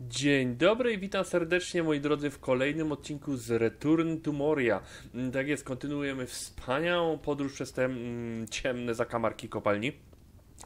Dzień dobry i witam serdecznie moi drodzy w kolejnym odcinku z Return to Moria. Mm, Tak jest, kontynuujemy wspaniałą podróż przez te mm, ciemne zakamarki kopalni.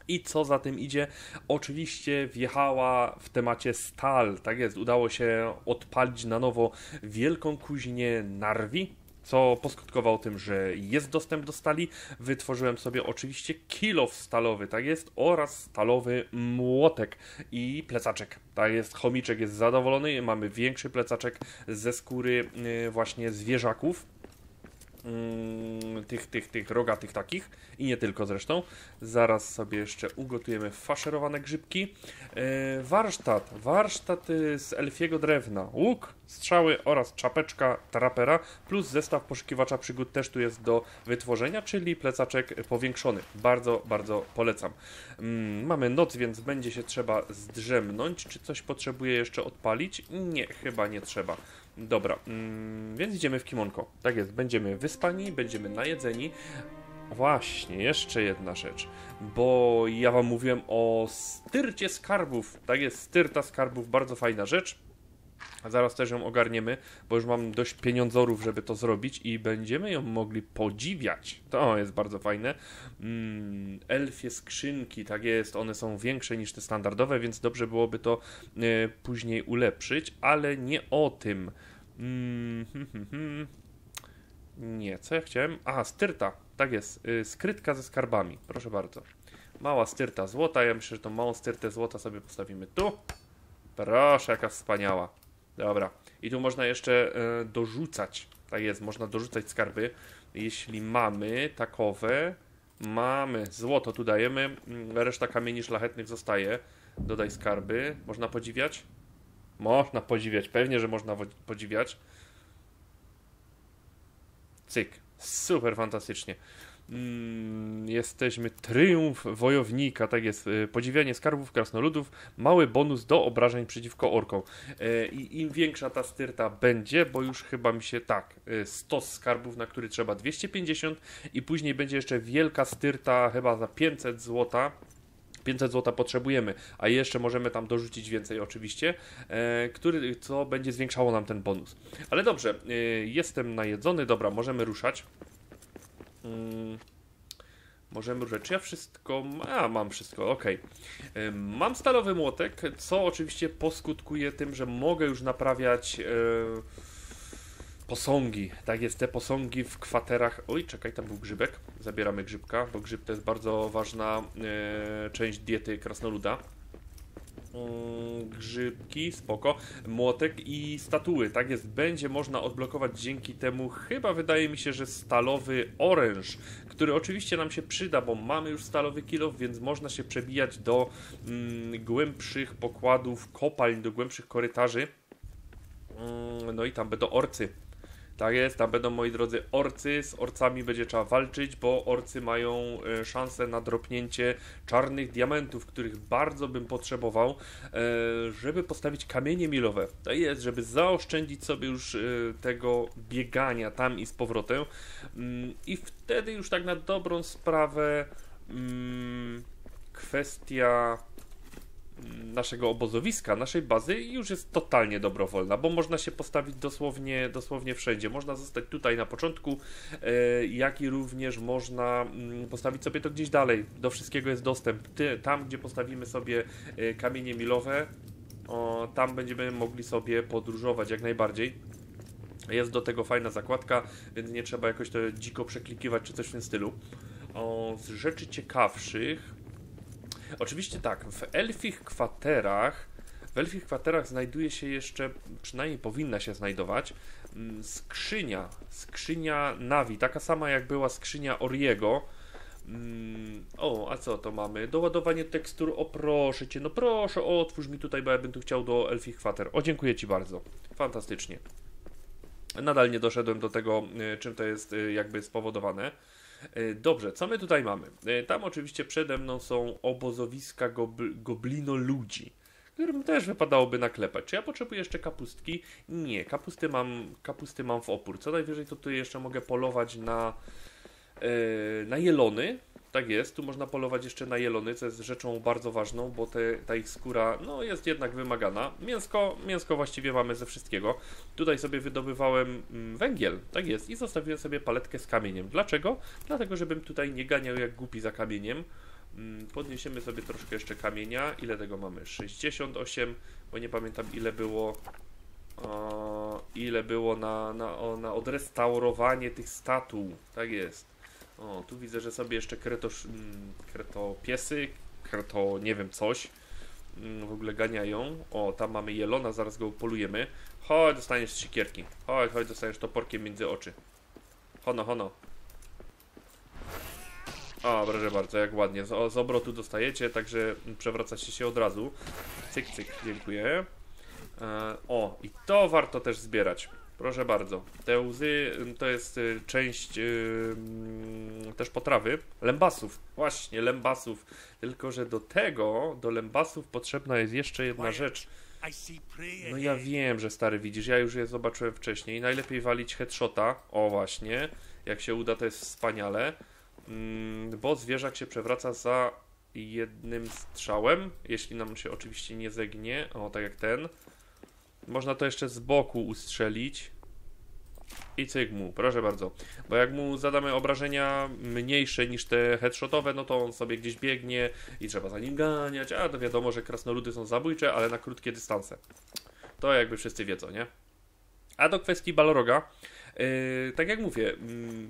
I co za tym idzie? Oczywiście wjechała w temacie stal. Tak jest, udało się odpalić na nowo wielką kuźnię Narwi. Co poskutkowało tym, że jest dostęp do stali. Wytworzyłem sobie oczywiście kilof stalowy, tak jest, oraz stalowy młotek i plecaczek. Tak jest, chomiczek jest zadowolony. Mamy większy plecaczek ze skóry yy, właśnie zwierzaków mm, tych, tych, tych rogatych takich i nie tylko zresztą. Zaraz sobie jeszcze ugotujemy faszerowane grzybki. E, warsztat, warsztat y, z elfiego drewna, łuk, strzały oraz czapeczka trapera plus zestaw poszukiwacza przygód też tu jest do wytworzenia, czyli plecaczek powiększony. Bardzo, bardzo polecam. Mm, mamy noc, więc będzie się trzeba zdrzemnąć. Czy coś potrzebuję jeszcze odpalić? Nie, chyba nie trzeba. Dobra, mm, więc idziemy w kimonko. Tak jest, będziemy wyspani, będziemy najedzeni. Właśnie, jeszcze jedna rzecz, bo ja wam mówiłem o styrcie skarbów. Tak jest, styrta skarbów, bardzo fajna rzecz. Zaraz też ją ogarniemy, bo już mam dość pieniądzorów, żeby to zrobić i będziemy ją mogli podziwiać. To jest bardzo fajne. Mm, elfie skrzynki, tak jest, one są większe niż te standardowe, więc dobrze byłoby to e, później ulepszyć, ale nie o tym. Mm. Nie, co ja chciałem? A, styrta, tak jest, y, skrytka ze skarbami, proszę bardzo. Mała styrta złota, ja myślę, że tą małą styrtę złota sobie postawimy tu. Proszę, jaka wspaniała. Dobra. I tu można jeszcze e, dorzucać. Tak jest, można dorzucać skarby. Jeśli mamy takowe, mamy złoto, tu dajemy, mm, reszta kamieni szlachetnych zostaje. Dodaj skarby. Można podziwiać? Można podziwiać, pewnie, że można podziwiać. Cyk. Super fantastycznie. Mm, jesteśmy triumf wojownika, tak jest. y, Podziwianie skarbów krasnoludów, mały bonus do obrażeń przeciwko orkom. E, I im większa ta styrta będzie, bo już chyba mi się tak, y, 100 skarbów, na który trzeba 250 i później będzie jeszcze wielka styrta chyba za 500 złota. 500 złota potrzebujemy, a jeszcze możemy tam dorzucić więcej oczywiście, e, który, co będzie zwiększało nam ten bonus. Ale dobrze, e, jestem najedzony, dobra, możemy ruszać. Mm, możemy. Czy ja wszystko. A, mam wszystko, ok. Mam stalowy młotek, co oczywiście poskutkuje tym, że mogę już naprawiać. E, posągi. Tak jest, te posągi w kwaterach. Oj, czekaj, tam był grzybek. Zabieramy grzybka, bo grzyb to jest bardzo ważna e, część diety krasnoluda. Mm, grzybki, spoko, młotek i statuły, tak jest, będzie można odblokować dzięki temu, chyba wydaje mi się, że stalowy oręż, który oczywiście nam się przyda, bo mamy już stalowy kilof, więc można się przebijać do mm, głębszych pokładów kopalń, do głębszych korytarzy, Mm, no i tam będą orcy. Tak jest, tam będą moi drodzy orcy, z orcami będzie trzeba walczyć, bo orcy mają e, szansę na dropnięcie czarnych diamentów, których bardzo bym potrzebował, e, żeby postawić kamienie milowe. To jest, żeby zaoszczędzić sobie już e, tego biegania tam i z powrotem. Mm, I wtedy już tak na dobrą sprawę mm, kwestia naszego obozowiska, naszej bazy już jest totalnie dobrowolna, bo można się postawić dosłownie, dosłownie wszędzie. Można zostać tutaj na początku, e, jak i również można mm, postawić sobie to gdzieś dalej. Do wszystkiego jest dostęp. Tam, gdzie postawimy sobie e, kamienie milowe, tam będziemy mogli sobie podróżować jak najbardziej. Jest do tego fajna zakładka, więc nie trzeba jakoś to dziko przeklikiwać czy coś w tym stylu. Z rzeczy ciekawszych, Oczywiście tak, w elfich kwaterach, w elfich kwaterach znajduje się jeszcze, przynajmniej powinna się znajdować, mm, skrzynia, skrzynia Navi, taka sama jak była skrzynia Oriego. Mm, O, a co to mamy? Doładowanie tekstur, o proszę cię, no proszę, otwórz mi tutaj, bo ja bym tu chciał do elfich kwater. O, dziękuję ci bardzo, fantastycznie. Nadal nie doszedłem do tego, y, czym to jest y, jakby spowodowane. E, Dobrze, co my tutaj mamy? E, Tam oczywiście przede mną są obozowiska gobl goblino-ludzi, którym też wypadałoby naklepać. Czy ja potrzebuję jeszcze kapustki? Nie, kapusty mam, kapusty mam w opór. Co najwyżej to tutaj jeszcze mogę polować na na jelony. Tak jest, tu można polować jeszcze na jelony, co jest rzeczą bardzo ważną, bo te, ta ich skóra no, jest jednak wymagana. Mięsko, mięsko właściwie mamy ze wszystkiego. Tutaj sobie wydobywałem mm, węgiel, tak jest, i zostawiłem sobie paletkę z kamieniem. Dlaczego? Dlatego, żebym tutaj nie ganiał jak głupi za kamieniem. Mm, podniesiemy sobie troszkę jeszcze kamienia. Ile tego mamy? 68, bo nie pamiętam ile było o, ile było na, na, o, na odrestaurowanie tych statuł. Tak jest. O, tu widzę, że sobie jeszcze kreto, mm, kreto piesy, kreto nie wiem coś mm, w ogóle ganiają. O, tam mamy jelona, zaraz go polujemy. Chodź, dostaniesz sikierki. Chodź, chodź, dostaniesz toporkiem między oczy. Hono, hono. O, proszę bardzo, jak ładnie. Z, z obrotu dostajecie, także przewracacie się od razu. Cyk, cyk, dziękuję. E, o, i to warto też zbierać. Proszę bardzo. Te łzy to jest y, część yy, też potrawy. Lębasów. Właśnie, lębasów. Tylko, że do tego, do lębasów potrzebna jest jeszcze jedna rzecz. No ja wiem, że stary widzisz, ja już je zobaczyłem wcześniej. Najlepiej walić headshota. O właśnie. Jak się uda, to jest wspaniale. Mm, bo zwierzak się przewraca za jednym strzałem. Jeśli nam się oczywiście nie zegnie. O, tak jak ten. Można to jeszcze z boku ustrzelić. I cyk mu, proszę bardzo. Bo jak mu zadamy obrażenia mniejsze niż te headshotowe, no to on sobie gdzieś biegnie i trzeba za nim ganiać. A to wiadomo, że krasnoludy są zabójcze, ale na krótkie dystanse. To jakby wszyscy wiedzą, nie? A do kwestii Balroga. Yy, tak jak mówię, yy,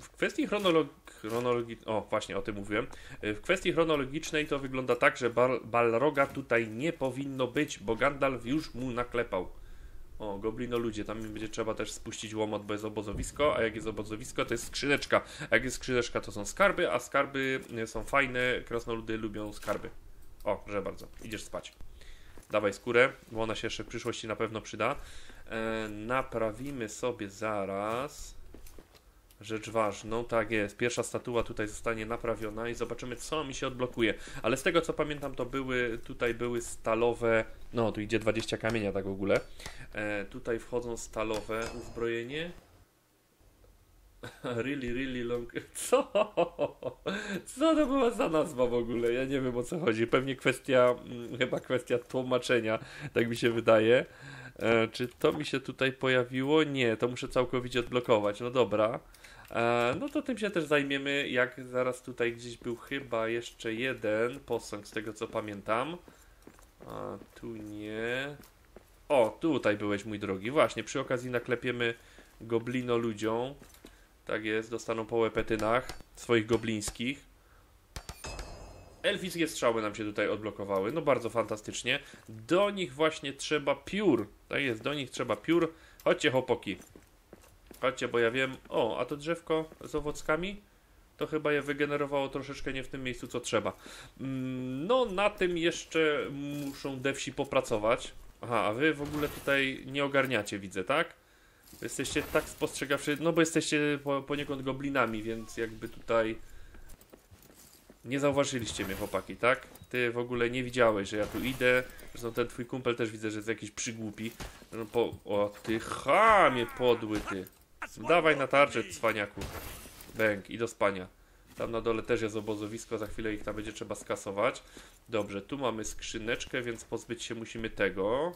w kwestii chronolog chronologicznej, o właśnie o tym mówiłem, yy, w kwestii chronologicznej to wygląda tak, że Bal Balroga tutaj nie powinno być, bo Gandalf już mu naklepał. O, goblino ludzie, tam będzie trzeba też spuścić łomot, bo jest obozowisko, a jak jest obozowisko, to jest skrzyneczka. A jak jest skrzyneczka, to są skarby, a skarby są fajne, krasnoludy lubią skarby. O, proszę bardzo, idziesz spać. Dawaj skórę, bo ona się jeszcze w przyszłości na pewno przyda. E, naprawimy sobie zaraz rzecz ważną. Tak jest, pierwsza statua tutaj zostanie naprawiona i zobaczymy, co mi się odblokuje. Ale z tego co pamiętam, to były tutaj były stalowe. No, tu idzie 20 kamienia, tak w ogóle. E, tutaj wchodzą stalowe uzbrojenie. really, really long. Co? Co to była za nazwa w ogóle? Ja nie wiem o co chodzi. Pewnie kwestia, mm, chyba kwestia tłumaczenia, tak mi się wydaje. E, czy to mi się tutaj pojawiło? Nie, to muszę całkowicie odblokować. No dobra. E, no to tym się też zajmiemy, jak zaraz tutaj gdzieś był chyba jeszcze jeden posąg, z tego co pamiętam. A tu nie. O, tutaj byłeś mój drogi. Właśnie, przy okazji naklepiemy goblino ludziom. Tak jest, dostaną po łepetynach swoich goblińskich. Elfickie strzały nam się tutaj odblokowały. No bardzo fantastycznie. Do nich właśnie trzeba piór. Tak jest, do nich trzeba piór. Chodźcie chłopaki. Chodźcie, bo ja wiem... O, a to drzewko z owockami? To chyba je wygenerowało troszeczkę nie w tym miejscu, co trzeba. Mm, no, na tym jeszcze muszą devsi popracować. Aha, a wy w ogóle tutaj nie ogarniacie, widzę, tak? Jesteście tak spostrzegawczy, no bo jesteście po, poniekąd goblinami, więc jakby tutaj nie zauważyliście mnie, chłopaki, tak? Ty w ogóle nie widziałeś, że ja tu idę. Zresztą ten twój kumpel też widzę, że jest jakiś przygłupi. No po... O, ty chamie podły, ty. Dawaj na tarczę, cwaniaku. Bęk i do spania. Tam na dole też jest obozowisko, za chwilę ich tam będzie trzeba skasować. Dobrze, tu mamy skrzyneczkę, więc pozbyć się musimy tego.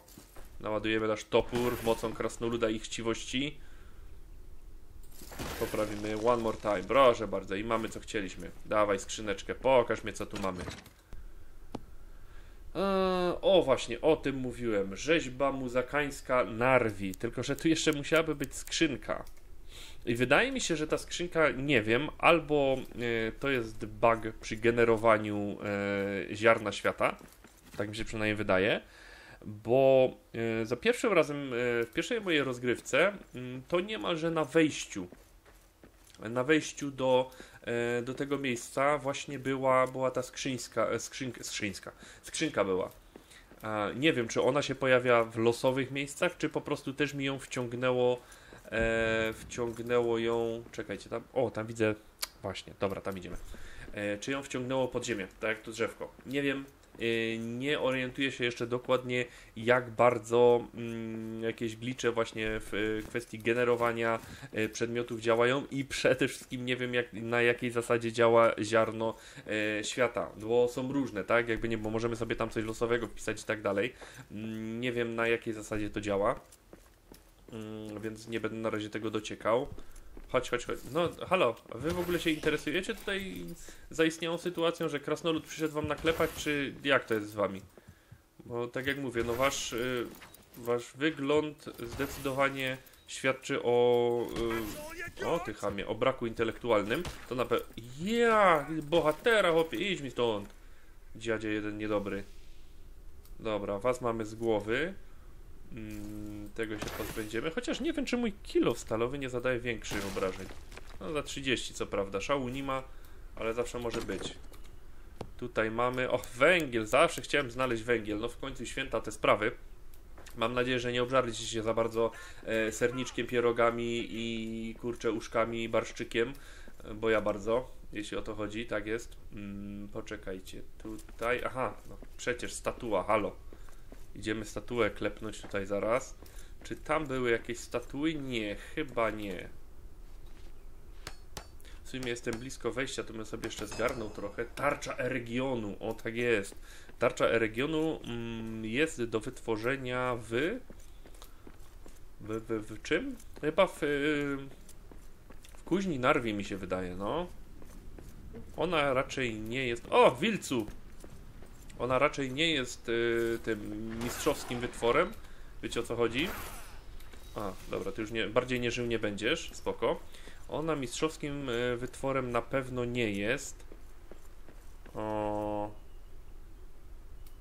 Naładujemy nasz topór mocą krasnoluda i chciwości. Poprawimy one more time, proszę bardzo i mamy co chcieliśmy. Dawaj skrzyneczkę, pokaż mnie co tu mamy. Eee, o właśnie, o tym mówiłem. Rzeźba muzakańska Narwi. Tylko, że tu jeszcze musiałaby być skrzynka. I wydaje mi się, że ta skrzynka, nie wiem, albo e, to jest bug przy generowaniu e, ziarna świata, tak mi się przynajmniej wydaje, bo e, za pierwszym razem, w pierwszej mojej rozgrywce, m, to niemalże na wejściu, na wejściu do, do tego miejsca właśnie była, była ta skrzynka, skrzyńska, skrzynka była. nie wiem, czy ona się pojawia w losowych miejscach, czy po prostu też mi ją wciągnęło e, wciągnęło ją, czekajcie, tam, o, tam widzę, właśnie, dobra, tam idziemy. E, czy ją wciągnęło pod ziemię, tak jak to drzewko? Nie wiem, y, nie orientuję się jeszcze dokładnie, jak bardzo mm, jakieś glicze właśnie w y, kwestii generowania y, przedmiotów działają i przede wszystkim nie wiem, jak, na jakiej zasadzie działa ziarno y, świata, bo są różne, tak? Jakby nie, bo możemy sobie tam coś losowego wpisać i tak dalej. Mm, Nie wiem, na jakiej zasadzie to działa. Mm, więc nie będę na razie tego dociekał. Chodź, chodź, chodź. No, halo, wy w ogóle się interesujecie tutaj zaistniałą sytuacją, że krasnolud przyszedł wam naklepać, czy jak to jest z wami? Bo tak jak mówię, no wasz, y, wasz wygląd zdecydowanie świadczy o... Y, o, ty chamie, o braku intelektualnym. To na pewno... Ja, bohatera, chłopie, idź mi stąd. Dziadzie jeden niedobry. Dobra, was mamy z głowy. Mm, tego się pozbędziemy. Chociaż nie wiem, czy mój kilo stalowy nie zadaje większych obrażeń. No za 30 co prawda. Szału nie ma, ale zawsze może być. Tutaj mamy... O, węgiel! Zawsze chciałem znaleźć węgiel. No w końcu święta te sprawy. Mam nadzieję, że nie obżarliście się za bardzo e, serniczkiem, pierogami i kurczę uszkami, barszczykiem, e, bo ja bardzo, jeśli o to chodzi, tak jest. Mm, poczekajcie, tutaj, aha, no przecież statua, halo. Idziemy statuę klepnąć tutaj zaraz. Czy tam były jakieś statuły? Nie, chyba nie. W sumie jestem blisko wejścia, to bym sobie jeszcze zgarnął trochę. Tarcza Eregionu, o tak jest. Tarcza Eregionu mm, jest do wytworzenia w... W, w, w czym? Chyba w... W kuźni Narwi mi się wydaje, no. Ona raczej nie jest... O, Wilcu! Ona raczej nie jest y, tym mistrzowskim wytworem. Wiecie o co chodzi? A, dobra, ty już nie, bardziej nie żył nie będziesz, spoko. Ona mistrzowskim y, wytworem na pewno nie jest. O...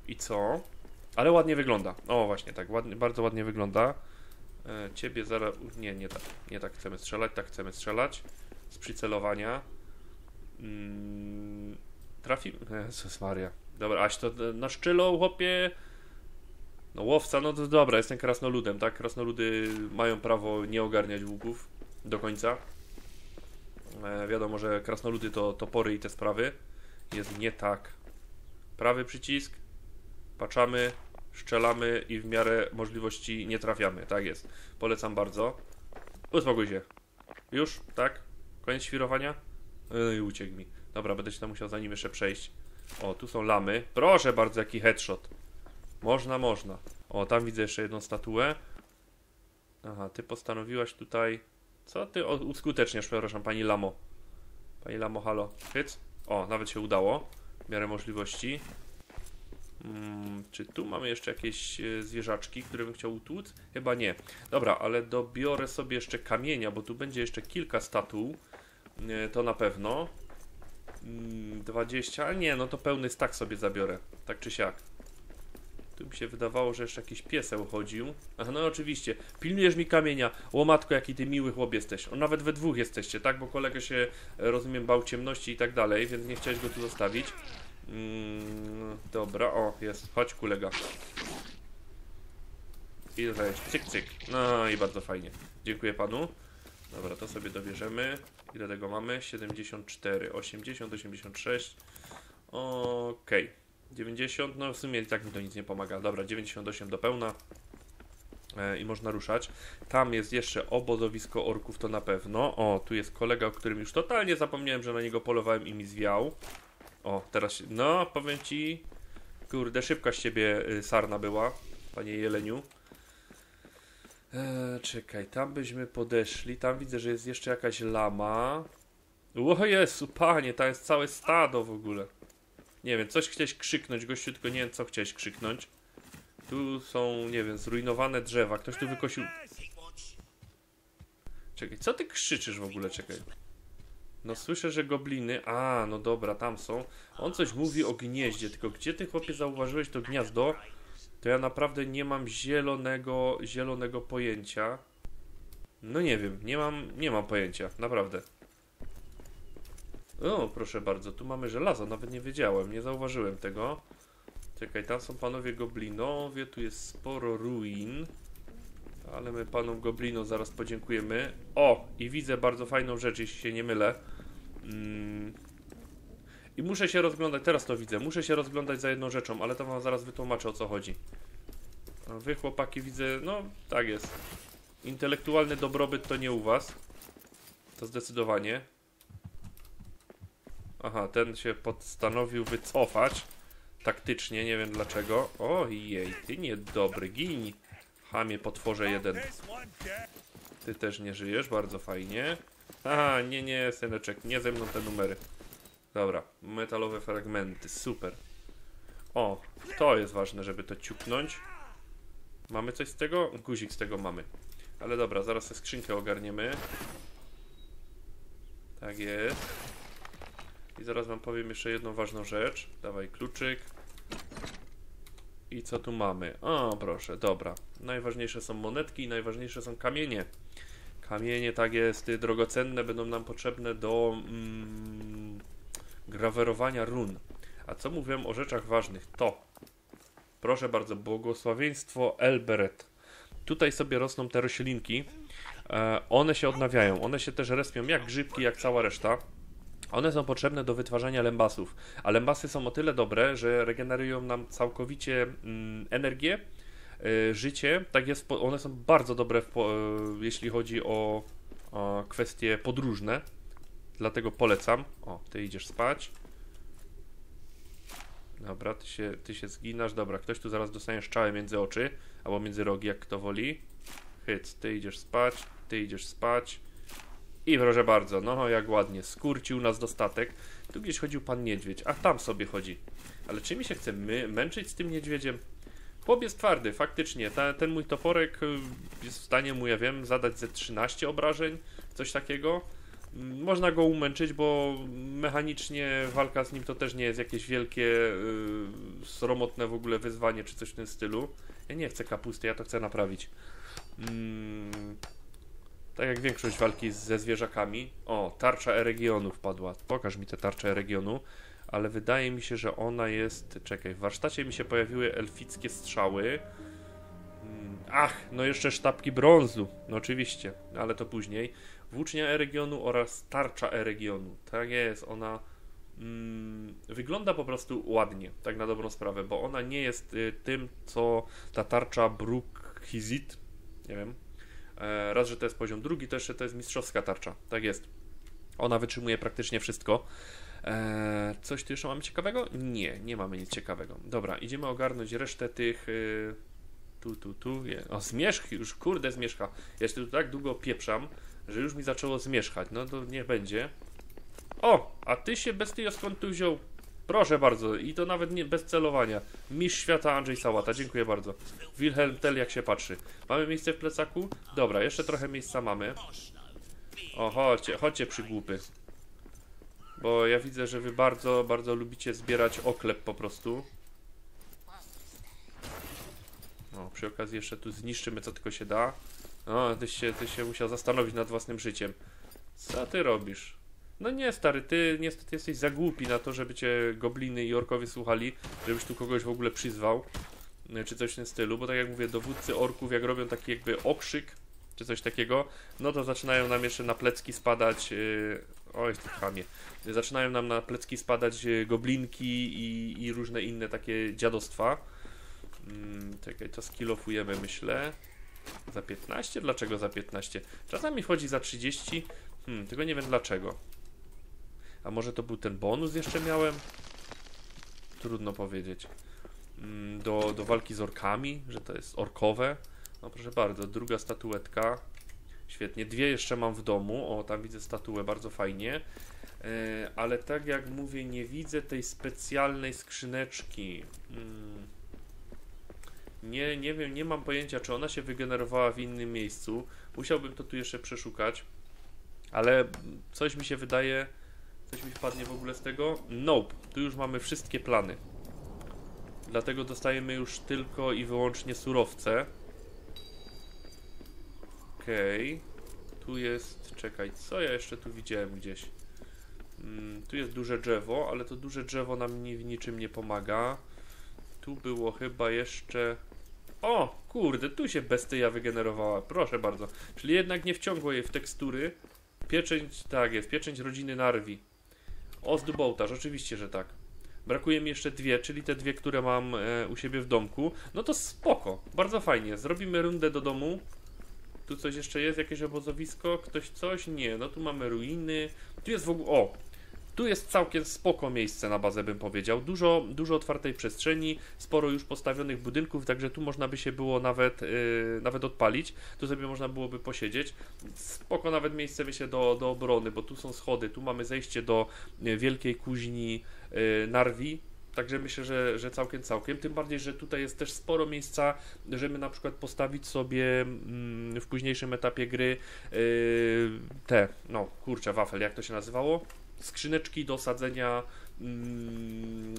I co? Ale ładnie wygląda. O, właśnie, tak, ładnie, bardzo ładnie wygląda. E, ciebie zaraz... Nie, nie tak. Nie tak chcemy strzelać, tak chcemy strzelać. Z przycelowania. Mm, trafi... Jezus Maria. Dobra, aś to na szczylo, chłopie. No łowca, no to dobra, jestem krasnoludem, tak? Krasnoludy mają prawo nie ogarniać łuków do końca. E, wiadomo, że krasnoludy to topory i te sprawy. Jest nie tak. Prawy przycisk, patrzamy, strzelamy i w miarę możliwości nie trafiamy. Tak jest. Polecam bardzo. Uspokój się. Już? Tak? Koniec świrowania? No i uciekł mi. Dobra, będę się tam musiał za nim jeszcze przejść. O, tu są lamy. Proszę bardzo, jaki headshot. Można, można. O, tam widzę jeszcze jedną statuę. Aha, ty postanowiłaś tutaj... Co ty o, uskuteczniasz, przepraszam, pani Lamo? Pani Lamo, halo. Hyc? O, nawet się udało. W miarę możliwości. Mm, czy tu mamy jeszcze jakieś e, zwierzaczki, które bym chciał utłuc? Chyba nie. Dobra, ale dobiorę sobie jeszcze kamienia, bo tu będzie jeszcze kilka statuł. E, to na pewno. Mm, 20, ale nie, no to pełny stak sobie zabiorę. Tak czy siak. Tu mi się wydawało, że jeszcze jakiś pieseł chodził. Aha, no oczywiście. Pilnujesz mi kamienia. Łomatko, jaki ty miły chłop jesteś. O, nawet we dwóch jesteście, tak? Bo kolega się, e, rozumiem, bał ciemności i tak dalej, więc nie chciałeś go tu zostawić. Mm, dobra, o, jest. Chodź, kolega. I leć. Cyk, cyk. No i bardzo fajnie. Dziękuję panu. Dobra, to sobie dobierzemy. Ile tego mamy? 74, 80, 86. Okej. 90, no w sumie i tak mi to nic nie pomaga. Dobra, 98 do pełna. E, I można ruszać. Tam jest jeszcze obozowisko orków, to na pewno. O, tu jest kolega, o którym już totalnie zapomniałem, że na niego polowałem i mi zwiał. O, teraz, no, powiem ci, kurde, szybka z ciebie y, sarna była, panie Jeleniu. Eee, czekaj, tam byśmy podeszli, tam widzę, że jest jeszcze jakaś lama. O Jezu, panie, to jest całe stado w ogóle. Nie wiem, coś chciałeś krzyknąć, gościu, tylko nie wiem, co chciałeś krzyknąć. Tu są, nie wiem, zrujnowane drzewa, ktoś tu wykosił... Czekaj, co ty krzyczysz w ogóle, czekaj. No słyszę, że gobliny. A, no dobra, tam są. On coś mówi o gnieździe, tylko gdzie ty chłopie zauważyłeś to gniazdo? To ja naprawdę nie mam zielonego, zielonego pojęcia. No nie wiem, nie mam, nie mam pojęcia, naprawdę. O, proszę bardzo, tu mamy żelazo, nawet nie wiedziałem, nie zauważyłem tego. Czekaj, tam są panowie goblinowie, tu jest sporo ruin. Ale my panom goblinom zaraz podziękujemy. O, i widzę bardzo fajną rzecz, jeśli się nie mylę. Mm. I muszę się rozglądać, teraz to widzę, muszę się rozglądać za jedną rzeczą, ale to wam zaraz wytłumaczę o co chodzi. Wy chłopaki widzę, no tak jest. Intelektualny dobrobyt to nie u was. To zdecydowanie. Aha, ten się postanowił wycofać. Taktycznie, nie wiem dlaczego. Ojej, ty niedobry, gin. Chamie potworze jeden. Ty też nie żyjesz, bardzo fajnie. Aha, nie, nie, syneczek, nie ze mną te numery. Dobra, metalowe fragmenty, super. O, to jest ważne, żeby to ciupnąć. Mamy coś z tego? Guzik z tego mamy. Ale dobra, zaraz tę skrzynkę ogarniemy. Tak jest. I zaraz wam powiem jeszcze jedną ważną rzecz. Dawaj kluczyk. I co tu mamy? O, proszę, dobra. Najważniejsze są monetki i najważniejsze są kamienie. Kamienie, tak jest, drogocenne będą nam potrzebne do mm, grawerowania run. A co mówiłem o rzeczach ważnych? To, proszę bardzo, błogosławieństwo Elberet. Tutaj sobie rosną te roślinki. E, one się odnawiają, one się też respią jak grzybki, jak cała reszta. One są potrzebne do wytwarzania lębasów, a lębasy są o tyle dobre, że regenerują nam całkowicie mm, energię, y, życie. Tak jest, one są bardzo dobre, y, jeśli chodzi o kwestie podróżne. Dlatego polecam. O, ty idziesz spać. Dobra, ty się, ty się zginasz. Dobra, ktoś tu zaraz dostanie szczałę między oczy, albo między rogi, jak kto woli. Hyc, ty idziesz spać, ty idziesz spać. I proszę bardzo, no jak ładnie, skurcił nas dostatek. Tu gdzieś chodził pan niedźwiedź, a tam sobie chodzi. Ale czy mi się chce my męczyć z tym niedźwiedziem? Chłop jest twardy, faktycznie. Ta, ten mój toporek y, jest w stanie mu, ja wiem, zadać ze 13 obrażeń, coś takiego. Można go umęczyć, bo mechanicznie walka z nim to też nie jest jakieś wielkie, yy, sromotne w ogóle wyzwanie, czy coś w tym stylu. Ja nie chcę kapusty, ja to chcę naprawić. Mm, tak jak większość walki ze zwierzakami. O, tarcza E-regionu wpadła. Pokaż mi tę tarczę E-regionu. Ale wydaje mi się, że ona jest. Czekaj, w warsztacie mi się pojawiły elfickie strzały. Mm, Ach, no jeszcze sztabki brązu. No oczywiście, ale to później. Włócznia E-regionu oraz tarcza E-regionu. Tak jest, ona mm, wygląda po prostu ładnie, tak na dobrą sprawę, bo ona nie jest y, tym, co ta tarcza Brukhizit. Nie wiem, E, Raz, że to jest poziom drugi, to jeszcze to jest mistrzowska tarcza. Tak jest. Ona wytrzymuje praktycznie wszystko. E, coś tu jeszcze mamy ciekawego? Nie, nie mamy nic ciekawego. Dobra, idziemy ogarnąć resztę tych. y, Tu, tu, tu. Je. O, zmierzch już, kurde, zmierzcha. Jeszcze tu tak długo pieprzam, że już mi zaczęło zmierzchać. No to niech będzie. O, a ty się bez tej skąd tu wziął? Proszę bardzo, i to nawet nie bez celowania. Mistrz świata Andrzej Sałata, dziękuję bardzo. Wilhelm Tell jak się patrzy. Mamy miejsce w plecaku? Dobra, jeszcze trochę miejsca mamy. O, chodźcie, chodźcie przygłupy. Bo ja widzę, że wy bardzo, bardzo lubicie zbierać oklep po prostu. O, przy okazji jeszcze tu zniszczymy co tylko się da. O, tyś się, ty się musiał zastanowić nad własnym życiem. Co ty robisz? No nie, stary, ty niestety jesteś za głupi na to, żeby cię gobliny i orkowie słuchali, żebyś tu kogoś w ogóle przyzwał, e, czy coś w tym stylu, bo tak jak mówię, dowódcy orków, jak robią taki jakby okrzyk, czy coś takiego, no to zaczynają nam jeszcze na plecki spadać, yy, oj, ty chamie, zaczynają nam na plecki spadać yy, goblinki i, i różne inne takie dziadostwa. Mm, czekaj, to skillofujemy, myślę. Za 15? Dlaczego za 15? Czasami wchodzi za 30, hmm, tylko nie wiem dlaczego. A może to był ten bonus jeszcze miałem? Trudno powiedzieć. Mm, Do, do walki z orkami, że to jest orkowe. No proszę bardzo, druga statuetka. Świetnie. Dwie jeszcze mam w domu. O, tam widzę statuę, bardzo fajnie. E, ale tak jak mówię, nie widzę tej specjalnej skrzyneczki. Mm. Nie, nie wiem, nie mam pojęcia, czy ona się wygenerowała w innym miejscu. Musiałbym to tu jeszcze przeszukać. Ale coś mi się wydaje, coś mi wpadnie w ogóle z tego. Nope, tu już mamy wszystkie plany. Dlatego dostajemy już tylko i wyłącznie surowce. Okej. Tu jest. Czekaj, co ja jeszcze tu widziałem gdzieś? Mm, tu jest duże drzewo, ale to duże drzewo nam ni w niczym nie pomaga. Tu było chyba jeszcze. O, kurde, tu się bestia wygenerowała. Proszę bardzo. Czyli jednak nie wciągło jej w tekstury. Pieczęć, tak jest, pieczęć rodziny Narwi. Ozdbołtarz, oczywiście, że tak. Brakuje mi jeszcze dwie, czyli te dwie, które mam e, u siebie w domku. No to spoko, bardzo fajnie. Zrobimy rundę do domu. Tu coś jeszcze jest, jakieś obozowisko, ktoś coś? Nie, no tu mamy ruiny. Tu jest w ogóle, o, tu jest całkiem spoko miejsce na bazę, bym powiedział. Dużo, dużo otwartej przestrzeni, sporo już postawionych budynków, także tu można by się było nawet, yy, nawet odpalić. Tu sobie można byłoby posiedzieć. Spoko nawet miejsce myślę do, do obrony, bo tu są schody, tu mamy zejście do yy, wielkiej kuźni yy, Narwi. Także myślę, że, że całkiem, całkiem. Tym bardziej, że tutaj jest też sporo miejsca, żeby na przykład postawić sobie mm, w późniejszym etapie gry yy, te, no kurczę, wafel, jak to się nazywało? Skrzyneczki do sadzenia mm,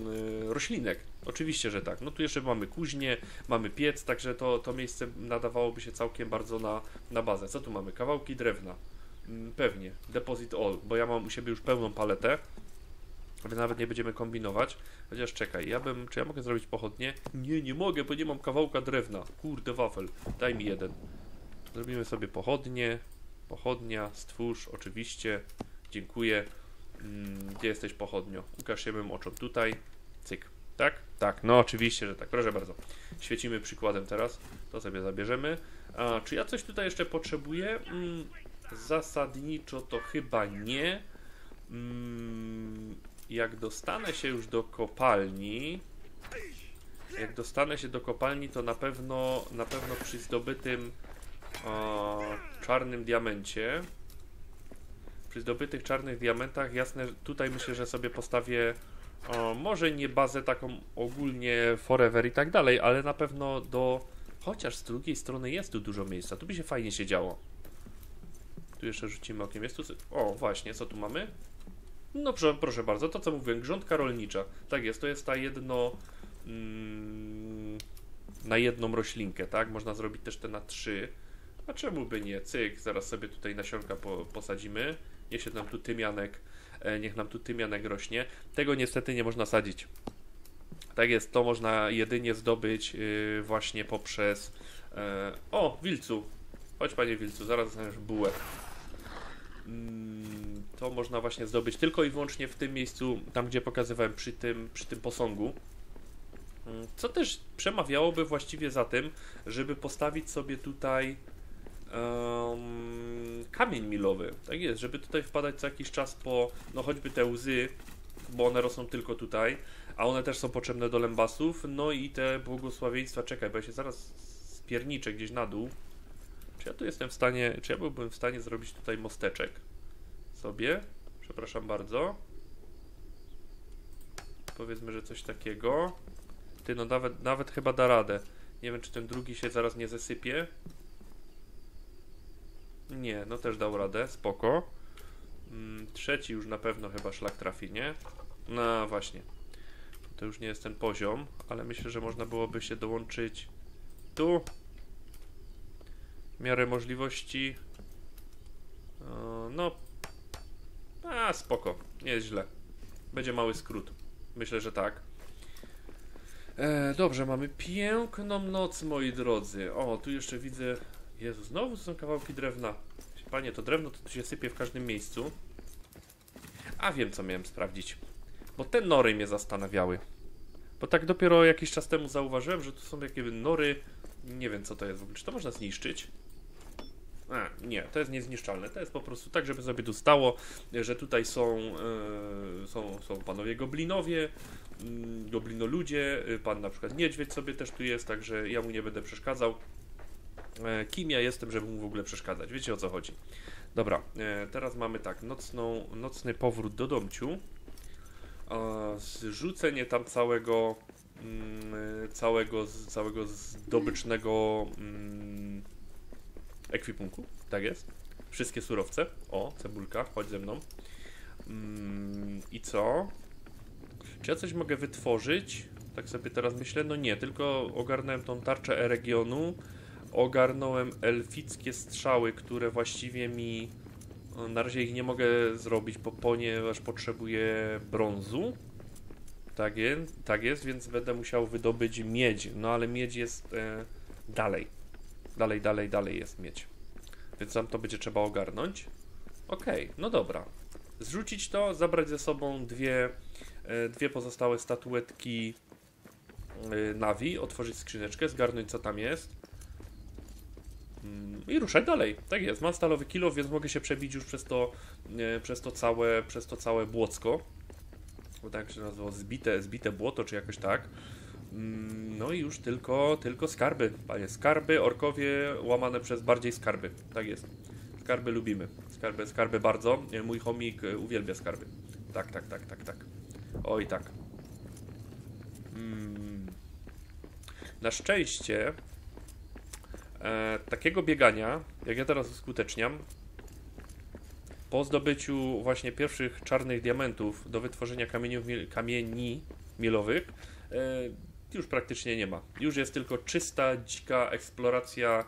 e, roślinek. Oczywiście, że tak. No tu jeszcze mamy kuźnię, mamy piec, także to, to miejsce nadawałoby się całkiem bardzo na, na bazę. Co tu mamy? Kawałki drewna. Mm, pewnie. Deposit all, bo ja mam u siebie już pełną paletę. Więc nawet nie będziemy kombinować. Chociaż czekaj, ja bym. Czy ja mogę zrobić pochodnie? Nie, nie mogę, bo nie mam kawałka drewna. Kurde, wafel. Daj mi jeden. Zrobimy sobie pochodnie. Pochodnia, stwórz, oczywiście. Dziękuję. Mm, gdzie jesteś pochodnio? Ukaż się mym oczom tutaj. Cyk. Tak? Tak, no oczywiście, że tak. Proszę bardzo. Świecimy przykładem teraz. To sobie zabierzemy. A, czy ja coś tutaj jeszcze potrzebuję? Mm, zasadniczo to chyba nie. Mm, jak dostanę się już do kopalni, jak dostanę się do kopalni, to na pewno, na pewno przy zdobytym o, czarnym diamencie przy zdobytych czarnych diamentach, jasne, tutaj myślę, że sobie postawię o, może nie bazę taką ogólnie forever i tak dalej, ale na pewno do... Chociaż z drugiej strony jest tu dużo miejsca, tu by się fajnie się działo. Tu jeszcze rzucimy okiem, jest tu... O, właśnie, co tu mamy? No proszę bardzo, to co mówiłem, grządka rolnicza. Tak jest, to jest ta jedno... Mm, na jedną roślinkę, tak? Można zrobić też te na trzy. A czemu by nie? Cyk, zaraz sobie tutaj nasionka po, posadzimy. Niech się nam tu tymianek, e, niech nam tu tymianek rośnie. Tego niestety nie można sadzić. Tak jest, to można jedynie zdobyć yy, właśnie poprzez. Yy, o, wilcu. Chodź, panie wilcu, zaraz dostaniesz bułę. Yy, to można właśnie zdobyć tylko i wyłącznie w tym miejscu, tam gdzie pokazywałem przy tym, przy tym posągu. Mm, co też przemawiałoby właściwie za tym, żeby postawić sobie tutaj um, kamień milowy. Tak jest, żeby tutaj wpadać co jakiś czas po, no choćby te łzy, bo one rosną tylko tutaj, a one też są potrzebne do lębasów, no i te błogosławieństwa, czekaj, bo ja się zaraz spierniczę gdzieś na dół. Czy ja tu jestem w stanie, czy ja byłbym w stanie zrobić tutaj mosteczek sobie? Przepraszam bardzo. Powiedzmy, że coś takiego. Ty, no nawet, nawet chyba da radę. Nie wiem, czy ten drugi się zaraz nie zesypie. Nie, no też dał radę, spoko. Mm, trzeci już na pewno chyba szlak trafi, nie? No właśnie. To już nie jest ten poziom, ale myślę, że można byłoby się dołączyć tu. W miarę możliwości. No. A, spoko. Nie jest źle. Będzie mały skrót. Myślę, że tak. E, dobrze, mamy piękną noc, moi drodzy. O, tu jeszcze widzę Jezu, znowu są kawałki drewna. Panie, to drewno to się sypie w każdym miejscu. A wiem, co miałem sprawdzić. Bo te nory mnie zastanawiały. Bo tak dopiero jakiś czas temu zauważyłem, że tu są jakieś nory. Nie wiem, co to jest w ogóle. Czy to można zniszczyć? A, nie, to jest niezniszczalne. To jest po prostu tak, żeby sobie tu stało, że tutaj są, yy, są, są panowie goblinowie, yy, goblinoludzie, pan na przykład niedźwiedź sobie też tu jest, także ja mu nie będę przeszkadzał. E, kim ja jestem, żeby mu w ogóle przeszkadzać. Wiecie o co chodzi. Dobra, e, teraz mamy tak, nocną, nocny powrót do domciu. Zrzucenie tam całego mm, całego, całego zdobycznego mm, ekwipunku. Tak jest. Wszystkie surowce. O, cebulka, chodź ze mną. Mm, I co? Czy ja coś mogę wytworzyć? Tak sobie teraz myślę. No nie, tylko ogarnąłem tą tarczę e-regionu ogarnąłem elfickie strzały, które właściwie mi no, na razie ich nie mogę zrobić, ponieważ potrzebuję brązu. Tak jest, tak jest, więc będę musiał wydobyć miedź. No ale miedź jest e, dalej. Dalej, dalej, dalej jest miedź. Więc tam to będzie trzeba ogarnąć. Okej, okay, no dobra. zrzucić to, zabrać ze sobą dwie, e, dwie pozostałe statuetki e, Navi, otworzyć skrzyneczkę, zgarnąć co tam jest i ruszać dalej. Tak jest, mam stalowy kilo, więc mogę się przebić już przez to, przez to całe, przez to całe błocko. Bo tak się nazywa, zbite, zbite błoto, czy jakoś tak. Mm, No i już tylko, tylko skarby, panie. Skarby, orkowie łamane przez bardziej skarby. Tak jest. Skarby lubimy. Skarby, skarby bardzo. Mój chomik e, uwielbia skarby. Tak, tak, tak, tak, tak. Oj, tak. Mm. Na szczęście e, takiego biegania, jak ja teraz uskuteczniam, po zdobyciu właśnie pierwszych czarnych diamentów do wytworzenia kamieniów, mil- kamieni milowych, e, już praktycznie nie ma. Już jest tylko czysta, dzika eksploracja,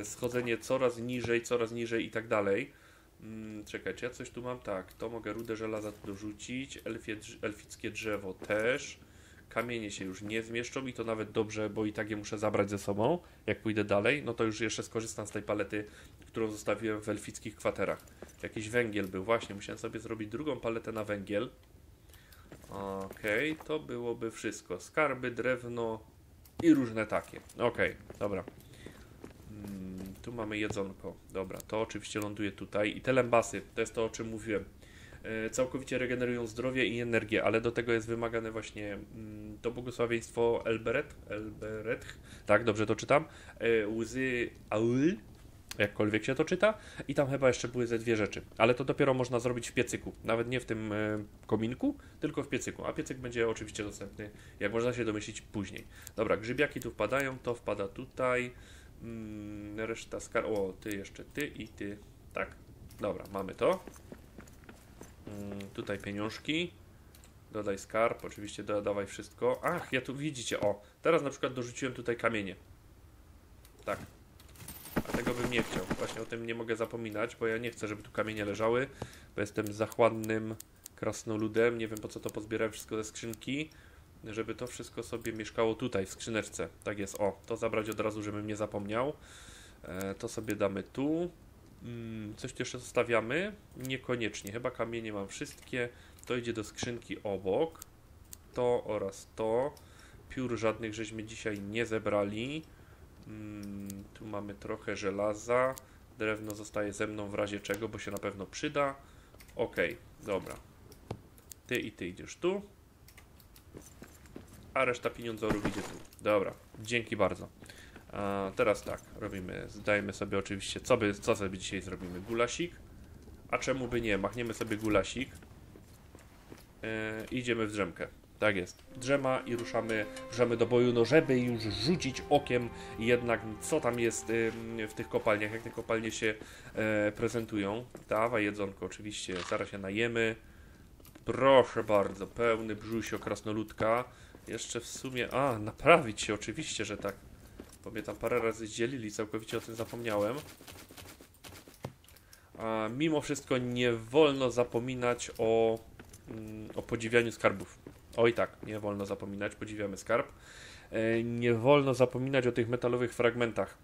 e, schodzenie coraz niżej, coraz niżej i tak dalej. Mm, czekaj, czy ja coś tu mam? Tak, to mogę rudę żelaza dorzucić, elfie, elfickie drzewo też. Kamienie się już nie zmieszczą i to nawet dobrze, bo i tak je muszę zabrać ze sobą. Jak pójdę dalej, no to już jeszcze skorzystam z tej palety, którą zostawiłem w elfickich kwaterach. Jakiś węgiel był, właśnie, musiałem sobie zrobić drugą paletę na węgiel. Okej, to byłoby wszystko. Skarby, drewno i różne takie. Okej, dobra. Mm, tu mamy jedzonko. Dobra, to oczywiście ląduje tutaj. I te lębasy, to jest to, o czym mówiłem. E, całkowicie regenerują zdrowie i energię, ale do tego jest wymagane właśnie mm, to błogosławieństwo Elberet, Elberet, tak, dobrze to czytam, e, łzy Aul, jakkolwiek się to czyta, i tam chyba jeszcze były ze dwie rzeczy, ale to dopiero można zrobić w piecyku, nawet nie w tym e, kominku, tylko w piecyku, a piecyk będzie oczywiście dostępny, jak można się domyślić, później. Dobra, grzybiaki tu wpadają, to wpada tutaj, mm, reszta skar... O, ty jeszcze, ty i ty, tak, dobra, mamy to. Mm, tutaj pieniążki. Dodaj skarb, oczywiście dodawaj wszystko. Ach, ja tu widzicie, o, teraz na przykład dorzuciłem tutaj kamienie. Tak. A tego bym nie chciał. Właśnie o tym nie mogę zapominać, bo ja nie chcę, żeby tu kamienie leżały, bo jestem zachłannym krasnoludem. Nie wiem po co to pozbierałem wszystko ze skrzynki, żeby to wszystko sobie mieszkało tutaj w skrzyneczce. Tak jest, o, to zabrać od razu, żebym nie zapomniał. E, to sobie damy tu. Mm, Coś tu jeszcze zostawiamy? Niekoniecznie. Chyba kamienie mam wszystkie. To idzie do skrzynki obok. To oraz to. Piór żadnych żeśmy dzisiaj nie zebrali. Mm, Tu mamy trochę żelaza. Drewno zostaje ze mną w razie czego, bo się na pewno przyda. Ok, dobra. Ty i ty idziesz tu. A reszta pieniądzorów idzie tu. Dobra, dzięki bardzo. A teraz tak, robimy, zdajemy sobie oczywiście, co, by, co sobie dzisiaj zrobimy? Gulasik? A czemu by nie? Machniemy sobie gulasik. I idziemy w drzemkę. Tak jest. Drzema i ruszamy, ruszamy do boju, no żeby już rzucić okiem jednak, co tam jest w tych kopalniach, jak te kopalnie się e, prezentują. Dawaj jedzonko oczywiście, zaraz się najemy. Proszę bardzo, pełny brzusio krasnoludka. Jeszcze w sumie, a, naprawić się, oczywiście, że tak. Bo mnie tam parę razy zdzielili, całkowicie o tym zapomniałem. A mimo wszystko nie wolno zapominać o, mm, o podziwianiu skarbów. Oj tak, nie wolno zapominać, podziwiamy skarb. E, Nie wolno zapominać o tych metalowych fragmentach.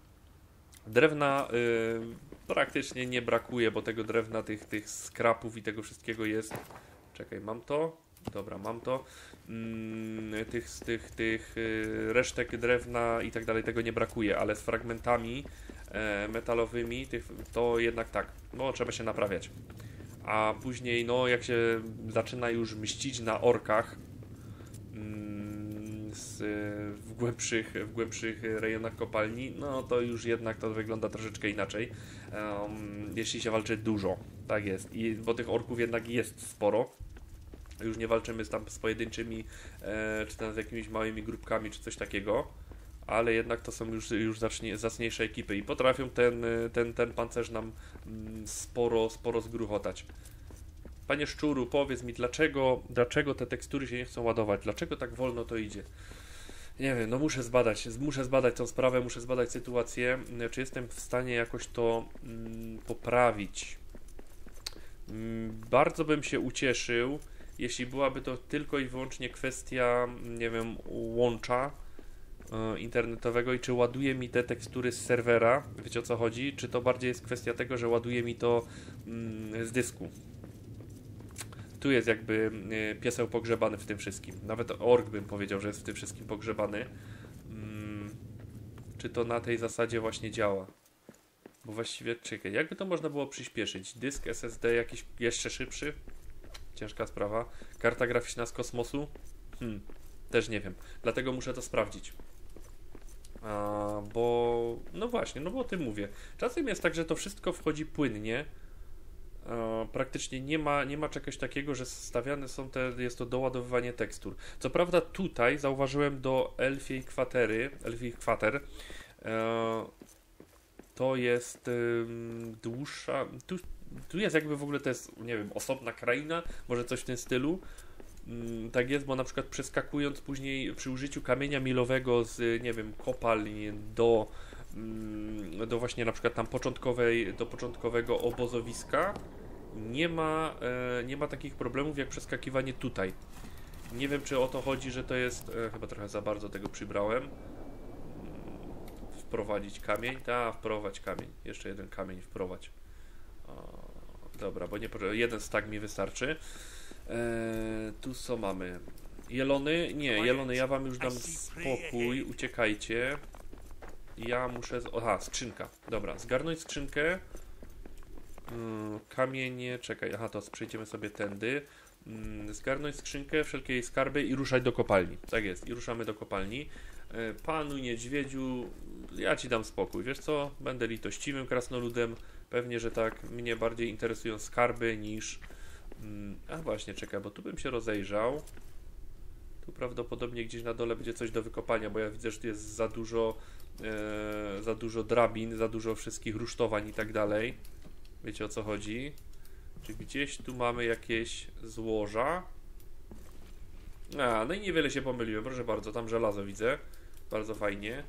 Drewna y, praktycznie nie brakuje, bo tego drewna, tych, tych skrapów i tego wszystkiego jest. Czekaj, mam to. Dobra, mam to. Mm, tych, tych, tych y, resztek drewna i tak dalej, tego nie brakuje, ale z fragmentami e, metalowymi, tych, to jednak tak, no trzeba się naprawiać. A później, no jak się zaczyna już mścić na orkach mm, z, w, głębszych, w głębszych rejonach kopalni, no to już jednak to wygląda troszeczkę inaczej. Em, jeśli się walczy dużo, tak jest. I, bo tych orków jednak jest sporo. Już nie walczymy tam z pojedynczymi, e, czy tam z jakimiś małymi grupkami, czy coś takiego ale jednak to są już, już zacznie, zacniejsze ekipy i potrafią ten, y, ten, ten pancerz nam mm, sporo, sporo zgruchotać. Panie Szczuru, powiedz mi, dlaczego, dlaczego te tekstury się nie chcą ładować? Dlaczego tak wolno to idzie? Nie wiem, no muszę zbadać, muszę zbadać tą sprawę, muszę zbadać sytuację, y, czy jestem w stanie jakoś to mm, poprawić. Mm, Bardzo bym się ucieszył, jeśli byłaby to tylko i wyłącznie kwestia, nie wiem, łącza, e, internetowego i czy ładuje mi te tekstury z serwera, wiecie o co chodzi? Czy to bardziej jest kwestia tego, że ładuje mi to mm, z dysku? tu jest jakby e, pieseł pogrzebany w tym wszystkim. Nawet ork bym powiedział, że jest w tym wszystkim pogrzebany. Mm, czy to na tej zasadzie właśnie działa? Bo właściwie, czekaj, jakby to można było przyspieszyć? Dysk SSD jakiś jeszcze szybszy? Ciężka sprawa. Karta graficzna z kosmosu? Hmm, też nie wiem. Dlatego muszę to sprawdzić. A, bo, no właśnie, no bo o tym mówię. Czasem jest tak, że to wszystko wchodzi płynnie. Praktycznie nie ma, nie ma czegoś takiego, że stawiane są te, jest to doładowywanie tekstur. Co prawda tutaj zauważyłem do Elfiej Kwatery, Elfiej Kwater, e, to jest y, dłuższa, tu, tu jest jakby w ogóle to jest, nie wiem, osobna kraina, może coś w tym stylu. Mm, tak jest, bo na przykład przeskakując później przy użyciu kamienia milowego z, nie wiem, kopalni do, mm, do właśnie na przykład tam początkowej, do początkowego obozowiska, nie ma, e, nie ma takich problemów jak przeskakiwanie tutaj. Nie wiem, czy o to chodzi, że to jest, e, chyba trochę za bardzo tego przybrałem. Mm, Wprowadzić kamień? Tak, wprowadź kamień. Jeszcze jeden kamień wprowadź. Dobra, bo nie, jeden stack mi wystarczy. Eee, tu co mamy? Jelony? Nie, jelony, ja wam już dam spokój, uciekajcie. Ja muszę... Aha, skrzynka. Dobra, zgarnąć skrzynkę. Yy, kamienie, czekaj, aha, to przejdziemy sobie tędy. Yy, zgarnąć skrzynkę, wszelkie jej skarby i ruszać do kopalni. Tak jest, i ruszamy do kopalni. Yy, panu niedźwiedziu, ja ci dam spokój, wiesz co? Będę litościwym krasnoludem. Pewnie, że tak. Mnie bardziej interesują skarby niż Mm, a właśnie, czekaj, bo tu bym się rozejrzał. Tu prawdopodobnie gdzieś na dole będzie coś do wykopania, bo ja widzę, że tu jest za dużo, e, za dużo drabin, za dużo wszystkich rusztowań i tak dalej. Wiecie o co chodzi? Czy gdzieś tu mamy jakieś złoża? A, no i niewiele się pomyliłem, proszę bardzo, tam żelazo widzę. Bardzo fajnie.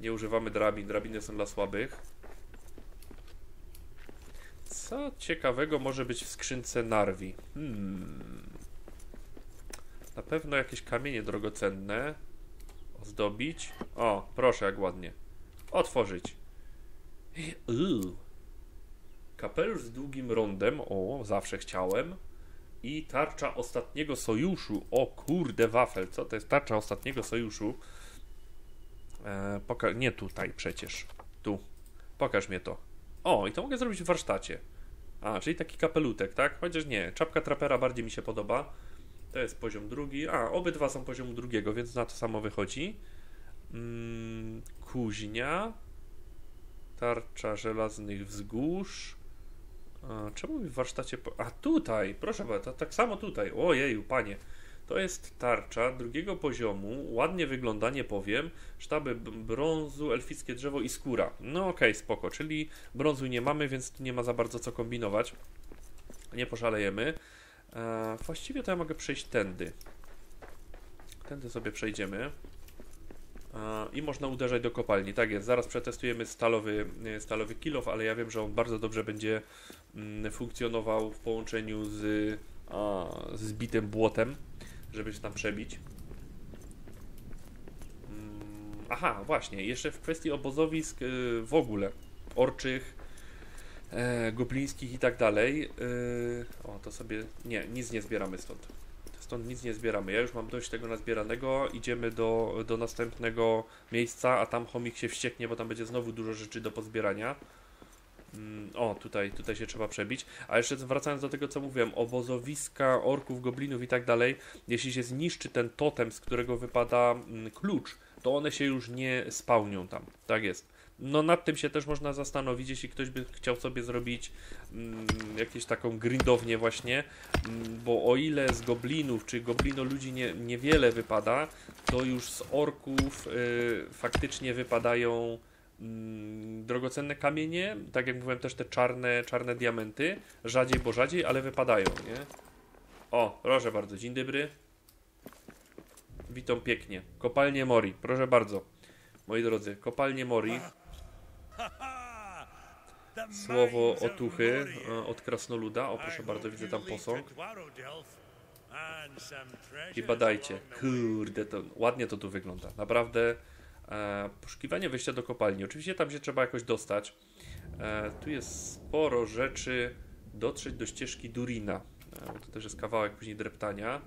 Nie używamy drabin, drabiny są dla słabych. Co ciekawego może być w skrzynce Narwi? Hmm. Na pewno jakieś kamienie drogocenne. Ozdobić. O, proszę, jak ładnie. Otworzyć. Uuu. Kapelusz z długim rondem. O, zawsze chciałem. I tarcza ostatniego sojuszu. O kurde, wafel. Co to jest tarcza ostatniego sojuszu? E, nie tutaj przecież. Tu. Pokaż mnie to. O, i to mogę zrobić w warsztacie. A, czyli taki kapelutek, tak? Chociaż nie, czapka trapera bardziej mi się podoba. To jest poziom drugi. A, obydwa są poziomu drugiego, więc na to samo wychodzi. Mm, kuźnia. Tarcza żelaznych wzgórz. A, czemu mi w warsztacie... Po... A, tutaj! Proszę bardzo, tak samo tutaj. Ojeju, panie. To jest tarcza drugiego poziomu, ładnie wygląda, nie powiem. Sztaby brązu, elfickie drzewo i skóra. No okej, okay, spoko, czyli brązu nie mamy, więc tu nie ma za bardzo co kombinować. Nie poszalejemy. Eee, właściwie to ja mogę przejść tędy. Tędy sobie przejdziemy. Eee, I można uderzać do kopalni. Tak jest, zaraz przetestujemy stalowy, e, stalowy kilof, ale ja wiem, że on bardzo dobrze będzie mm, funkcjonował w połączeniu z, a, z błotem żeby się tam przebić. Mm, aha, właśnie, jeszcze w kwestii obozowisk y, w ogóle, orczych, e, goblińskich i tak dalej. Y, o, to sobie, nie, nic nie zbieramy stąd. Stąd nic nie zbieramy. Ja już mam dość tego nazbieranego. Idziemy do, do następnego miejsca, a tam chomik się wścieknie, bo tam będzie znowu dużo rzeczy do pozbierania. Mm, o, tutaj, tutaj się trzeba przebić. A jeszcze wracając do tego, co mówiłem, obozowiska orków, goblinów i tak dalej, jeśli się zniszczy ten totem, z którego wypada mm, klucz, to one się już nie spełnią tam. Tak jest. No nad tym się też można zastanowić, jeśli ktoś by chciał sobie zrobić mm, jakieś taką grindownię właśnie, mm, bo o ile z goblinów czy goblino ludzi nie, niewiele wypada, to już z orków y, faktycznie wypadają drogocenne kamienie, tak jak mówiłem też te czarne, czarne diamenty, rzadziej, bo rzadziej, ale wypadają, nie? O, proszę bardzo, dzień dobry. Witam pięknie. Kopalnie Mori, proszę bardzo. Moi drodzy, kopalnie Mori. Słowo otuchy e, od krasnoluda. O, proszę bardzo, widzę tam posąg. I badajcie. Kurde, to ładnie to tu wygląda. Naprawdę E, poszukiwanie wejścia do kopalni. Oczywiście tam się trzeba jakoś dostać. E, tu jest sporo rzeczy. Dotrzeć do ścieżki Durina. E, to też jest kawałek później dreptania.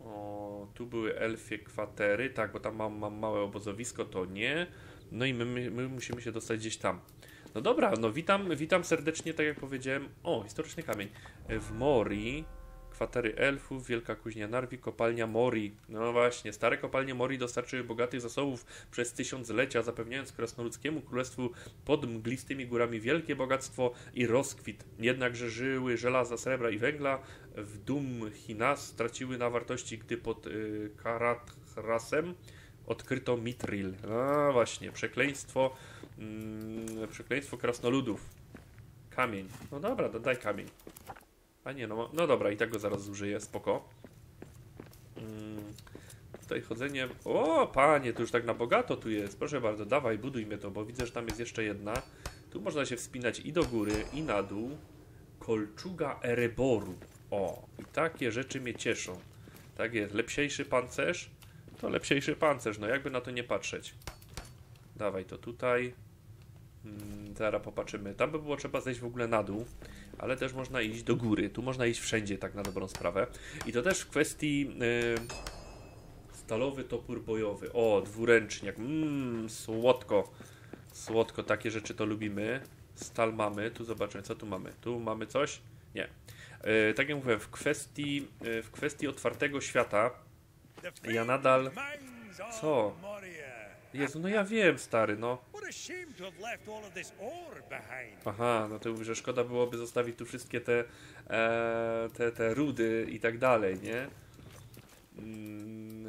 O, tu były elfie kwatery, tak, bo tam mam, mam małe obozowisko, to nie. No i my, my, my musimy się dostać gdzieś tam. No dobra, no witam, witam serdecznie, tak jak powiedziałem. O, historyczny kamień. W Mori, kwatery elfów, wielka kuźnia Narwi, kopalnia Mori. No właśnie, stare kopalnie Mori dostarczyły bogatych zasobów przez tysiąclecia, zapewniając krasnoludzkiemu królestwu pod mglistymi górami wielkie bogactwo i rozkwit. Jednakże żyły żelaza, srebra i węgla w Dum Hinas straciły na wartości, gdy pod y, Karathrasem odkryto Mitril. No właśnie, przekleństwo, mm, przekleństwo krasnoludów. Kamień. No dobra, daj kamień. A nie, no, no dobra, i tak go zaraz zużyję, spoko. Mm, tutaj chodzenie... O, panie, tu już tak na bogato tu jest. Proszę bardzo, dawaj, buduj mnie to, bo widzę, że tam jest jeszcze jedna. Tu można się wspinać i do góry, i na dół. Kolczuga Ereboru. O, i takie rzeczy mnie cieszą. Tak jest, lepsiejszy pancerz, to lepsiejszy pancerz, no jakby na to nie patrzeć. Dawaj to tutaj. Hmm, zaraz popatrzymy. Tam by było trzeba zejść w ogóle na dół, ale też można iść do góry. Tu można iść wszędzie, tak na dobrą sprawę. I to też w kwestii yy, stalowy topór bojowy. O, dwuręczniak. Mmm, słodko. Słodko, takie rzeczy to lubimy. Stal mamy. Tu zobaczymy, co tu mamy. Tu mamy coś? Nie. Yy, tak jak mówię, w kwestii, yy, w kwestii otwartego świata ja nadal... Co? Jezu, no ja wiem, stary, no. Aha, no to że szkoda byłoby zostawić tu wszystkie te, e, te, te rudy i tak dalej, nie? Mm,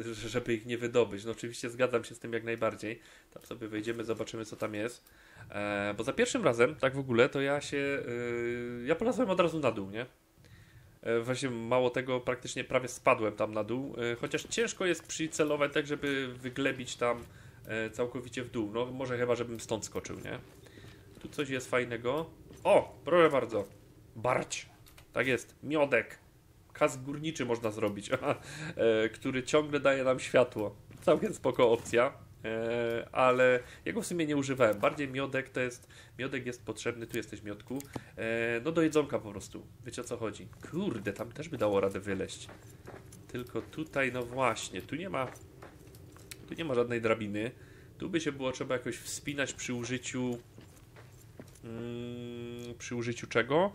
e, żeby ich nie wydobyć. No oczywiście zgadzam się z tym jak najbardziej. Tam sobie wejdziemy, zobaczymy co tam jest. E, bo za pierwszym razem, tak w ogóle, to ja się... E, ja polazłem od razu na dół, nie? E, właśnie mało tego, praktycznie prawie spadłem tam na dół, e, chociaż ciężko jest przycelować tak, żeby wyglebić tam e, całkowicie w dół. No może chyba, żebym stąd skoczył, nie? Tu coś jest fajnego. O, proszę bardzo. Barć. Tak jest, miodek. Kask górniczy można zrobić, który ciągle daje nam światło. Całkiem spoko opcja. E, ale jego w sumie nie używałem. Bardziej miodek to jest, miodek jest potrzebny, tu jesteś miodku, e, no do jedzonka po prostu. Wiecie o co chodzi? Kurde, tam też by dało radę wyleść. Tylko tutaj, no właśnie, tu nie ma, tu nie ma żadnej drabiny. Tu by się było trzeba jakoś wspinać przy użyciu, mm, przy użyciu czego?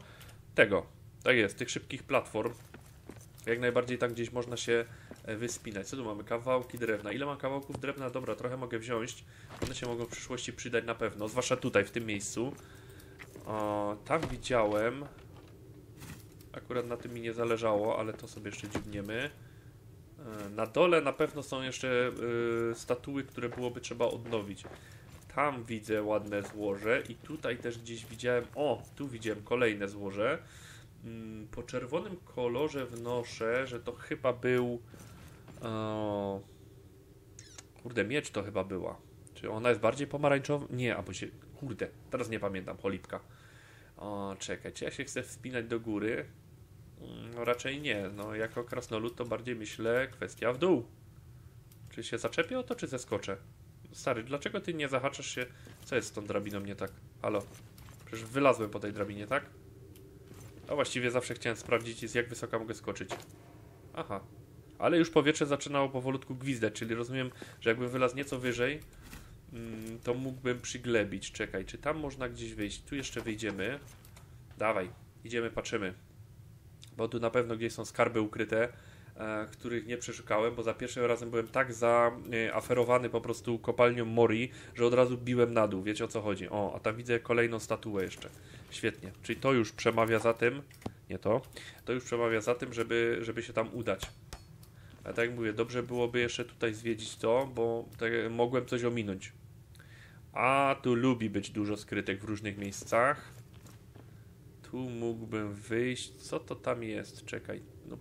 Tego, tak jest, tych szybkich platform. Jak najbardziej tam gdzieś można się wyspinać. Co tu mamy? Kawałki drewna. Ile mam kawałków drewna? Dobra, trochę mogę wziąć. One się mogą w przyszłości przydać na pewno, zwłaszcza tutaj, w tym miejscu. O, tam widziałem... Akurat na tym mi nie zależało, ale to sobie jeszcze dziwniemy. E, na dole na pewno są jeszcze y, statuły, które byłoby trzeba odnowić. Tam widzę ładne złoże i tutaj też gdzieś widziałem... O, tu widziałem kolejne złoże. Mm, po czerwonym kolorze wnoszę, że to chyba był o... Kurde, miecz to chyba była. Czy ona jest bardziej pomarańczowa? Nie, albo się... Kurde, teraz nie pamiętam, cholipka. O, czekaj, czy ja się chcę wspinać do góry? No raczej nie. No, jako krasnolud to bardziej myślę kwestia w dół. Czy się zaczepię o to, czy zeskoczę? Stary, dlaczego ty nie zahaczasz się... Co jest z tą drabiną nie tak? Halo? Przecież wylazłem po tej drabinie, tak? A właściwie zawsze chciałem sprawdzić, jak wysoko mogę skoczyć. Aha, ale już powietrze zaczynało powolutku gwizdać, czyli rozumiem, że jakbym wylazł nieco wyżej, mm, to mógłbym przyglebić. Czekaj, czy tam można gdzieś wyjść? Tu jeszcze wyjdziemy. Dawaj, idziemy, patrzymy. Bo tu na pewno gdzieś są skarby ukryte, e, których nie przeszukałem, bo za pierwszym razem byłem tak zaaferowany po prostu kopalnią Mori, że od razu biłem na dół. Wiecie o co chodzi? O, a tam widzę kolejną statuę jeszcze. Świetnie. Czyli to już przemawia za tym, nie to, to już przemawia za tym, żeby, żeby się tam udać. A tak mówię, dobrze byłoby jeszcze tutaj zwiedzić to, bo tak mogłem coś ominąć. A tu lubi być dużo skrytek w różnych miejscach. Tu mógłbym wyjść. Co to tam jest? Czekaj. No,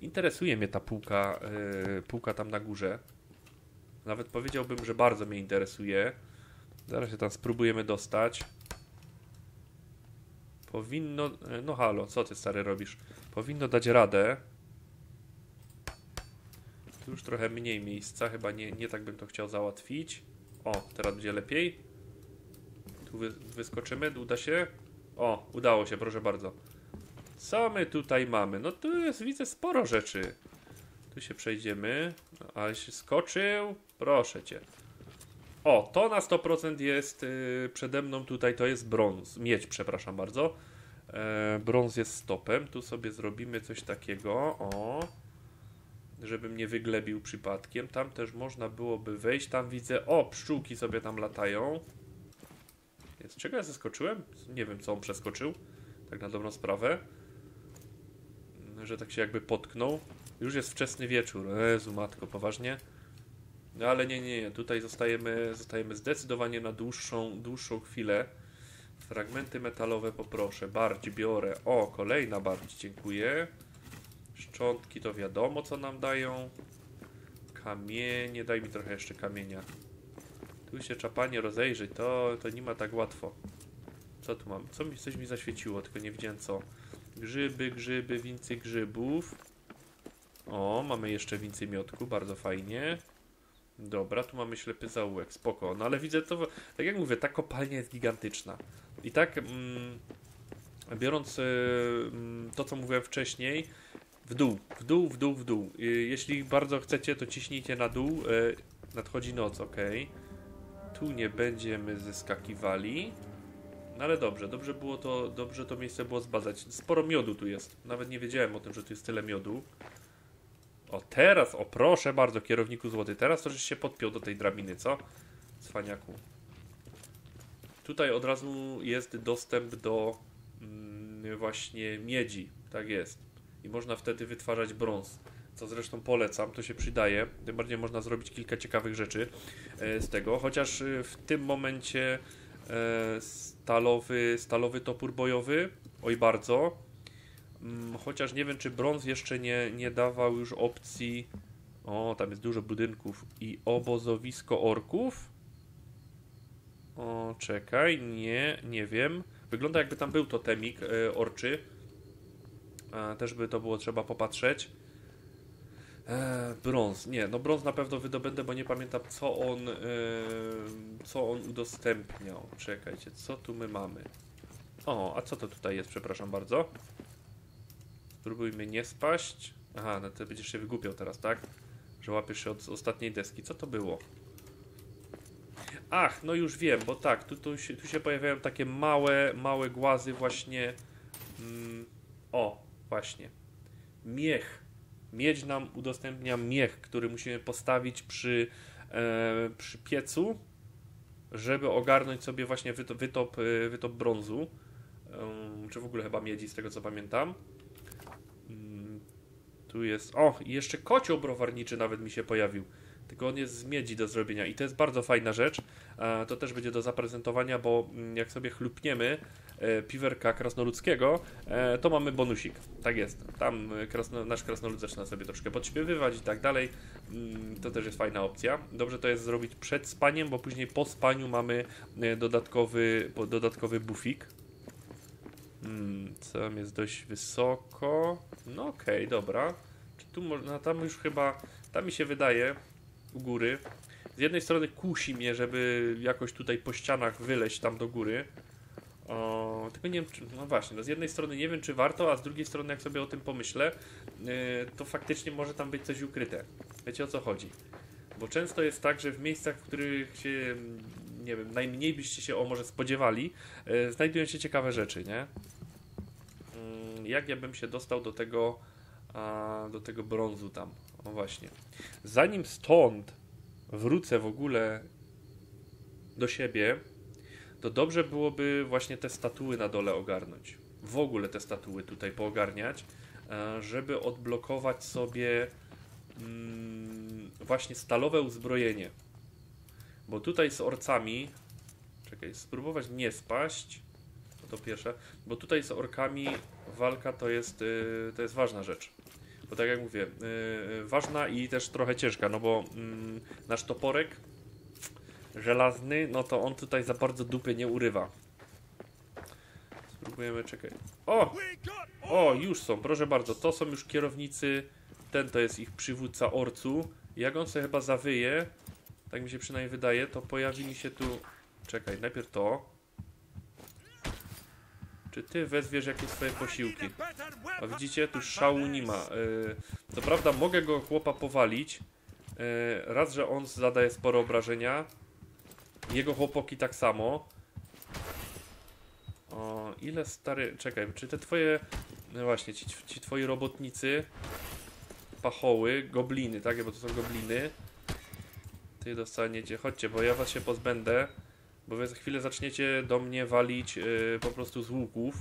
interesuje mnie ta półka, yy, półka tam na górze. Nawet powiedziałbym, że bardzo mnie interesuje. Zaraz się tam spróbujemy dostać. Powinno... No halo, co ty stary robisz? Powinno dać radę. Tu już trochę mniej miejsca, chyba nie, nie tak bym to chciał załatwić. O, teraz będzie lepiej. Tu wy, wyskoczymy, uda się. O, udało się, proszę bardzo. Co my tutaj mamy? No tu jest, widzę, sporo rzeczy. Tu się przejdziemy. No, ale się skoczył. Proszę cię. O, to na 100% jest yy, przede mną tutaj, to jest brąz. Miedź, przepraszam bardzo. E, brąz jest stopem. Tu sobie zrobimy coś takiego. O. Żebym nie wyglebił przypadkiem. Tam też można byłoby wejść. Tam widzę. O, pszczółki sobie tam latają. Z czego ja zeskoczyłem? Nie wiem, co on przeskoczył. Tak na dobrą sprawę. Że tak się jakby potknął. Już jest wczesny wieczór. Jezu, matko, poważnie. No ale nie, nie, nie. Tutaj zostajemy, zostajemy zdecydowanie na dłuższą, dłuższą chwilę. Fragmenty metalowe poproszę. Bardź biorę. O, kolejna bardź, dziękuję. Szczątki to wiadomo, co nam dają. Kamienie, daj mi trochę jeszcze kamienia. Tu się czapanie rozejrzeć, to, to nie ma tak łatwo. Co tu mam? Co mi, coś mi zaświeciło, tylko nie widziałem co. Grzyby, grzyby, więcej grzybów. O, mamy jeszcze więcej miotku, bardzo fajnie. Dobra, tu mamy ślepy zaułek, spoko. No ale widzę to, tak jak mówię, ta kopalnia jest gigantyczna. I tak, mm, biorąc y, to, co mówiłem wcześniej, w dół, w dół, w dół, w dół. Y, jeśli bardzo chcecie, to ciśnijcie na dół. Y, nadchodzi noc, ok. Tu nie będziemy zeskakiwali. No ale dobrze, dobrze było to, dobrze to miejsce było zbadać. Sporo miodu tu jest. Nawet nie wiedziałem o tym, że tu jest tyle miodu. O, teraz, o proszę bardzo, kierowniku złoty. Teraz to żeś się podpiął do tej drabiny, co? Cwaniaku. Tutaj od razu jest dostęp do mm, właśnie miedzi. Tak jest. I można wtedy wytwarzać brąz. Co zresztą polecam, to się przydaje. Tym bardziej można zrobić kilka ciekawych rzeczy e, z tego. Chociaż e, w tym momencie e, stalowy, stalowy topór bojowy, oj bardzo. Mm, chociaż nie wiem, czy brąz jeszcze nie, nie dawał już opcji. O, tam jest dużo budynków i obozowisko orków. O, czekaj, nie, nie wiem. Wygląda jakby tam był totemik orczy. A, też by to było trzeba popatrzeć. E, brąz, nie, no brąz na pewno wydobędę, bo nie pamiętam co on, e, co on udostępniał. Czekajcie, co tu my mamy? O, a co to tutaj jest, przepraszam bardzo. Spróbujmy nie spaść. Aha, no to będziesz się wygłupiał teraz, tak? Że łapiesz się od ostatniej deski. Co to było? Ach, no już wiem, bo tak, tu, tu, się, tu się pojawiają takie małe, małe głazy właśnie. Mm, o, właśnie. Miech. Miedź nam udostępnia miech, który musimy postawić przy, e, przy piecu, żeby ogarnąć sobie właśnie wytop, e, wytop brązu. E, czy w ogóle chyba miedzi, z tego co pamiętam. Tu jest. O, i jeszcze kocioł browarniczy nawet mi się pojawił. Tylko on jest z miedzi do zrobienia i to jest bardzo fajna rzecz. E, to też będzie do zaprezentowania, bo mm, jak sobie chlupniemy e, piwerka krasnoludzkiego, e, to mamy bonusik. Tak jest. Tam krasno, nasz krasnolud zaczyna sobie troszkę podśpiewywać i tak dalej. Mm, to też jest fajna opcja. Dobrze to jest zrobić przed spaniem, bo później po spaniu mamy dodatkowy, dodatkowy bufik. Hmm, tam jest dość wysoko. No okej, okay, dobra. Czy tu można, tam już chyba, tam mi się wydaje, u góry. Z jednej strony kusi mnie, żeby jakoś tutaj po ścianach wyleźć tam do góry. O, tylko nie wiem, czy, no właśnie, no z jednej strony nie wiem, czy warto, a z drugiej strony, jak sobie o tym pomyślę, yy, to faktycznie może tam być coś ukryte. Wiecie o co chodzi? Bo często jest tak, że w miejscach, w których się, nie wiem, najmniej byście się o może spodziewali, yy, znajdują się ciekawe rzeczy, nie? Jak ja bym się dostał do tego, do tego brązu tam? O właśnie. Zanim stąd wrócę w ogóle do siebie, to dobrze byłoby właśnie te statuły na dole ogarnąć. W ogóle te statuły tutaj poogarniać, e, żeby odblokować sobie mm, właśnie stalowe uzbrojenie. Bo tutaj z orcami, czekaj, spróbować nie spaść, to pierwsze, bo tutaj z orkami walka to jest, y, to jest ważna rzecz. Bo tak jak mówię, yy, ważna i też trochę ciężka, no bo yy, nasz toporek żelazny, no to on tutaj za bardzo dupy nie urywa. Spróbujemy, czekaj. O! O, już są, proszę bardzo, to są już kierownicy, ten to jest ich przywódca Orcu. Jak on sobie chyba zawyje, tak mi się przynajmniej wydaje, to pojawi mi się tu... Czekaj, najpierw to. Czy ty wezwiesz jakieś swoje posiłki? A widzicie, tu szału nie ma. Yy, co prawda mogę go chłopa powalić. Yy, raz, że on zadaje spore obrażenia. Jego chłopoki tak samo. O, ile stary... Czekaj, czy te twoje... No właśnie, ci, ci twoi robotnicy... Pachoły, gobliny, tak? Bo to są gobliny. Ty dostaniecie... Chodźcie, bo ja was się pozbędę. Bo wy za chwilę zaczniecie do mnie walić yy, po prostu z łuków.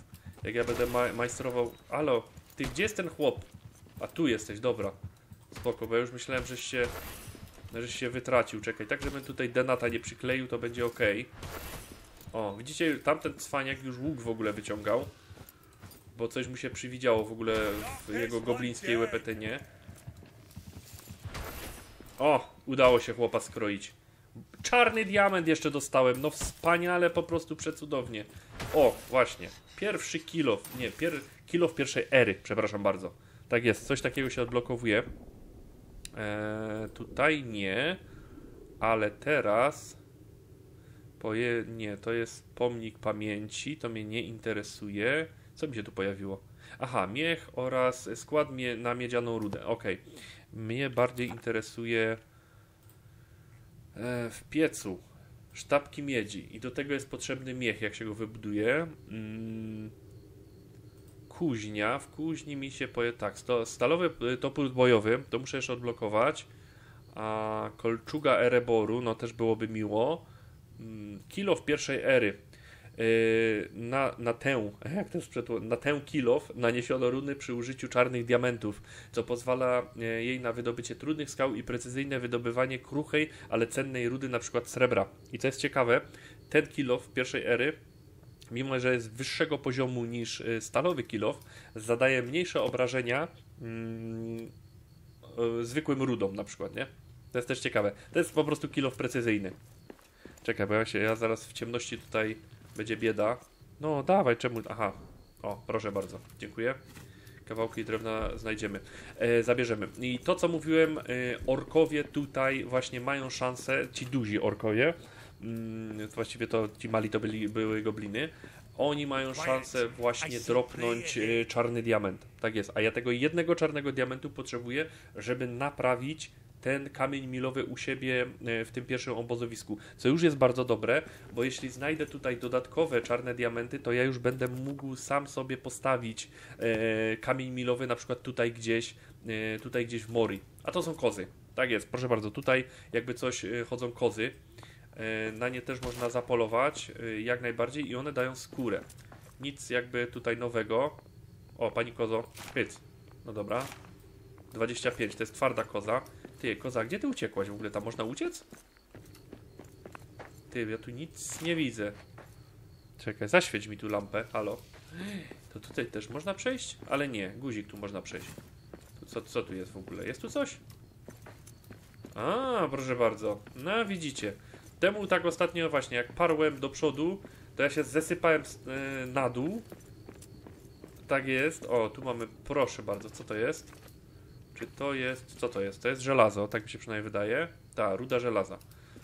Jak ja będę ma majstrował... Alo, ty gdzie jest ten chłop? A tu jesteś, dobra. Spoko, bo ja już myślałem, żeś się... Żeś się wytracił. Czekaj, tak żebym tutaj denata nie przykleił, to będzie ok. O, widzicie, tamten cwaniak już łuk w ogóle wyciągał. Bo coś mu się przywidziało w ogóle w jego goblińskiej łepetynie. O, udało się chłopa skroić. Czarny diament jeszcze dostałem. No wspaniale, po prostu przecudownie. O, właśnie. Pierwszy kilo. Nie, pier, kilo w pierwszej ery. Przepraszam bardzo. Tak jest, coś takiego się odblokowuje. Eee, tutaj nie. Ale teraz... Poje... Nie, to jest pomnik pamięci. To mnie nie interesuje. Co mi się tu pojawiło? Aha, miech oraz skład mie na miedzianą rudę. Ok. Mnie bardziej interesuje w piecu sztabki miedzi i do tego jest potrzebny miech, jak się go wybuduje. Mm, kuźnia, w kuźni mi się poje tak, stalowy e, topór bojowy, to muszę jeszcze odblokować. A kolczuga Ereboru, no też byłoby miło. Mm, kilo w pierwszej ery. Yy, na, na tę, jak to jest na tę kilof naniesiono runy przy użyciu czarnych diamentów, co pozwala yy, jej na wydobycie trudnych skał i precyzyjne wydobywanie kruchej, ale cennej rudy, na przykład srebra. I co jest ciekawe, ten kilof pierwszej ery, mimo że jest wyższego poziomu niż yy, stalowy kilof, zadaje mniejsze obrażenia yy, zwykłym rudom na przykład, nie? To jest też ciekawe. To jest po prostu kilof precyzyjny. Czekaj, bo ja się, ja zaraz w ciemności tutaj będzie bieda. No, dawaj, czemu? Aha. O, proszę bardzo. Dziękuję. Kawałki drewna znajdziemy. E, zabierzemy. I to, co mówiłem, e, orkowie tutaj właśnie mają szansę, ci duzi orkowie, mm, właściwie to ci mali to byli, były gobliny, oni mają szansę właśnie dropnąć e, czarny diament. Tak jest. A ja tego jednego czarnego diamentu potrzebuję, żeby naprawić ten kamień milowy u siebie e, w tym pierwszym obozowisku, co już jest bardzo dobre, bo jeśli znajdę tutaj dodatkowe czarne diamenty, to ja już będę mógł sam sobie postawić e, kamień milowy na przykład tutaj gdzieś, e, tutaj gdzieś w Mori. A to są kozy. Tak jest, proszę bardzo, tutaj jakby coś chodzą kozy. Na nie też można zapolować jak najbardziej i one dają skórę. Nic jakby tutaj nowego. O, pani kozo, pyc. No dobra. 25, to jest twarda koza. Ty, koza, gdzie ty uciekłaś w ogóle? Tam można uciec? Ty, ja tu nic nie widzę. Czekaj, zaświeć mi tu lampę, halo. To tutaj też można przejść? Ale nie, guzik tu można przejść. Co, co tu jest w ogóle? Jest tu coś? A, proszę bardzo. No, widzicie. Temu tak ostatnio właśnie, jak parłem do przodu, to ja się zesypałem yy, na dół. Tak jest. O, tu mamy, proszę bardzo, co to jest? Czy to jest, co to jest? To jest żelazo, tak mi się przynajmniej wydaje. Ta, ruda żelaza.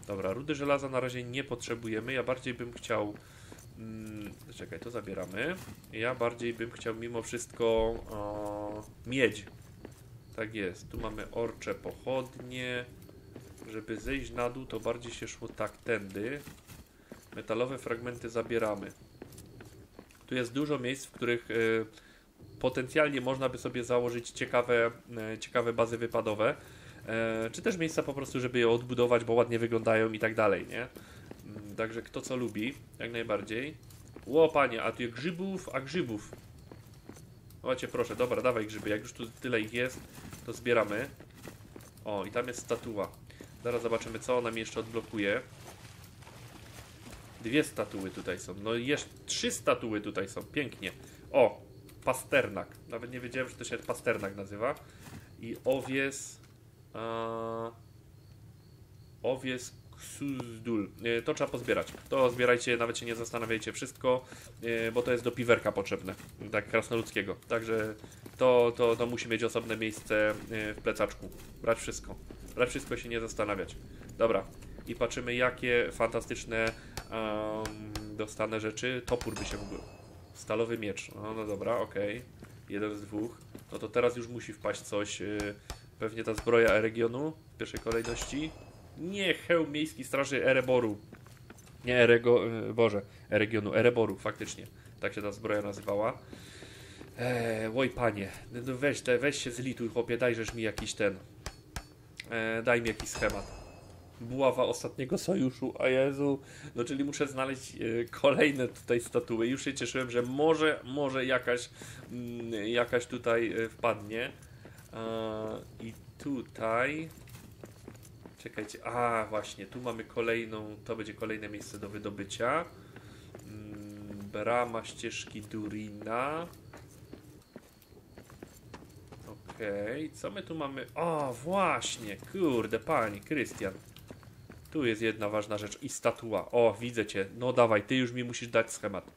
Dobra, rudy żelaza na razie nie potrzebujemy. Ja bardziej bym chciał... Mm, czekaj, to zabieramy. Ja bardziej bym chciał mimo wszystko o, miedź. Tak jest. Tu mamy orcze pochodnie. Żeby zejść na dół, to bardziej się szło tak tędy. Metalowe fragmenty zabieramy. Tu jest dużo miejsc, w których... Yy, potencjalnie można by sobie założyć ciekawe, e, ciekawe bazy wypadowe, e, czy też miejsca po prostu, żeby je odbudować, bo ładnie wyglądają i tak dalej, nie? Mm, także kto co lubi, jak najbardziej. Ło, panie, a tu grzybów, a grzybów. Macie, proszę, dobra, dawaj grzyby. Jak już tu tyle ich jest, to zbieramy. O, i tam jest statua. Zaraz zobaczymy, co ona mi jeszcze odblokuje. Dwie statuły tutaj są. No jeszcze trzy statuły tutaj są. Pięknie. O, pasternak. Nawet nie wiedziałem, że to się pasternak nazywa. I owies. A, owies Ksuzdul. E, to trzeba pozbierać. To zbierajcie, nawet się nie zastanawiajcie wszystko, e, bo to jest do piwerka potrzebne, tak krasnoludzkiego. Także to, to, to musi mieć osobne miejsce e, w plecaczku. Brać wszystko. Brać wszystko się nie zastanawiać. Dobra. I patrzymy, jakie fantastyczne um, dostanę rzeczy. Topór by się mógł Stalowy miecz. No, no dobra, okej. Jeden z dwóch. No to teraz już musi wpaść coś. Yy, pewnie ta zbroja Eregionu w pierwszej kolejności. Nie, hełm miejski straży Ereboru. Nie, Erego... Yy, Boże, Eregionu, Ereboru, faktycznie. Tak się ta zbroja nazywała. Eee, oj panie, no weź, weź się zlituj chłopie, dajżesz mi jakiś ten... Eee, daj mi jakiś schemat. Buława ostatniego sojuszu, a Jezu. No czyli muszę znaleźć e, kolejne tutaj statuły. Już się cieszyłem, że może, może jakaś, mm, jakaś tutaj e, wpadnie. I tutaj... Czekajcie, a właśnie, tu mamy kolejną, to będzie kolejne miejsce do wydobycia. Mm, Brama ścieżki Durina. Okej, co my tu mamy? O, właśnie, kurde, pani, Krystian. Tu jest jedna ważna rzecz i statua. O, widzę cię. No dawaj, ty już mi musisz dać schemat.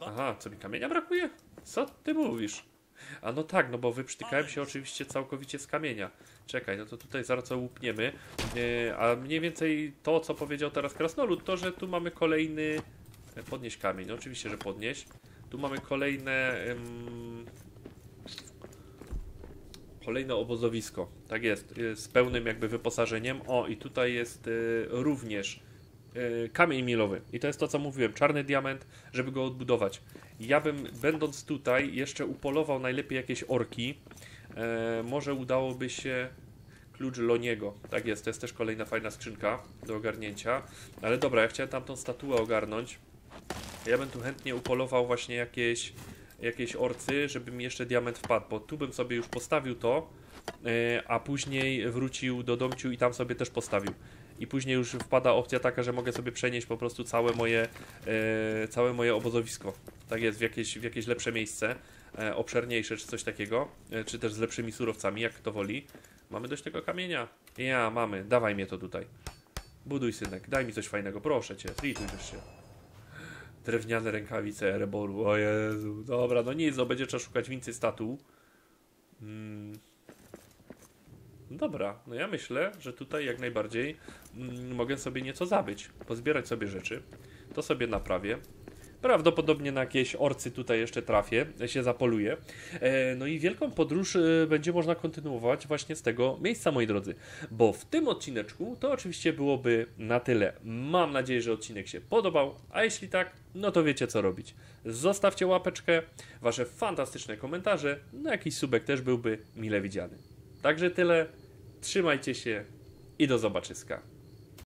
Aha, co mi kamienia brakuje? Co ty mówisz? A no tak, no bo wyprztykałem się oczywiście całkowicie z kamienia. Czekaj, no to tutaj zaraz co łupniemy. Yy, a mniej więcej to, co powiedział teraz Krasnolud, to, że tu mamy kolejny... Podnieś kamień, no oczywiście, że podnieś. Tu mamy kolejne... ym, Kolejne obozowisko. Tak jest, y, z pełnym jakby wyposażeniem. O, i tutaj jest y, również y, kamień milowy. I to jest to, co mówiłem, czarny diament, żeby go odbudować. Ja bym, będąc tutaj, jeszcze upolował najlepiej jakieś orki. E, może udałoby się klucz Loniego. Tak jest, to jest też kolejna fajna skrzynka do ogarnięcia. Ale dobra, ja chciałem tamtą statuę ogarnąć. Ja bym tu chętnie upolował właśnie jakieś, jakieś orcy, żeby mi jeszcze diament wpadł, bo tu bym sobie już postawił to, e, a później wrócił do domciu i tam sobie też postawił. I później już wpada opcja taka, że mogę sobie przenieść po prostu całe moje, e, całe moje obozowisko. Tak jest, w jakieś, w jakieś lepsze miejsce, e, obszerniejsze czy coś takiego, czy też z lepszymi surowcami, jak kto woli. Mamy dość tego kamienia? Ja, mamy. Dawaj mnie to tutaj. Buduj, synek. Daj mi coś fajnego, proszę cię. Zlituj się. Drewniane rękawice Ereboru. O Jezu. Dobra, no nic, no będzie trzeba szukać więcej statuł. Mm. Dobra, no ja myślę, że tutaj jak najbardziej mm, mogę sobie nieco zabyć, pozbierać sobie rzeczy. To sobie naprawię. Prawdopodobnie na jakieś orcy tutaj jeszcze trafię, się zapoluję. E, no i wielką podróż e, będzie można kontynuować właśnie z tego miejsca, moi drodzy. Bo w tym odcineczku to oczywiście byłoby na tyle. Mam nadzieję, że odcinek się podobał, a jeśli tak, no to wiecie co robić. Zostawcie łapeczkę, wasze fantastyczne komentarze, no jakiś subek też byłby mile widziany. Także tyle, trzymajcie się i do zobaczyska.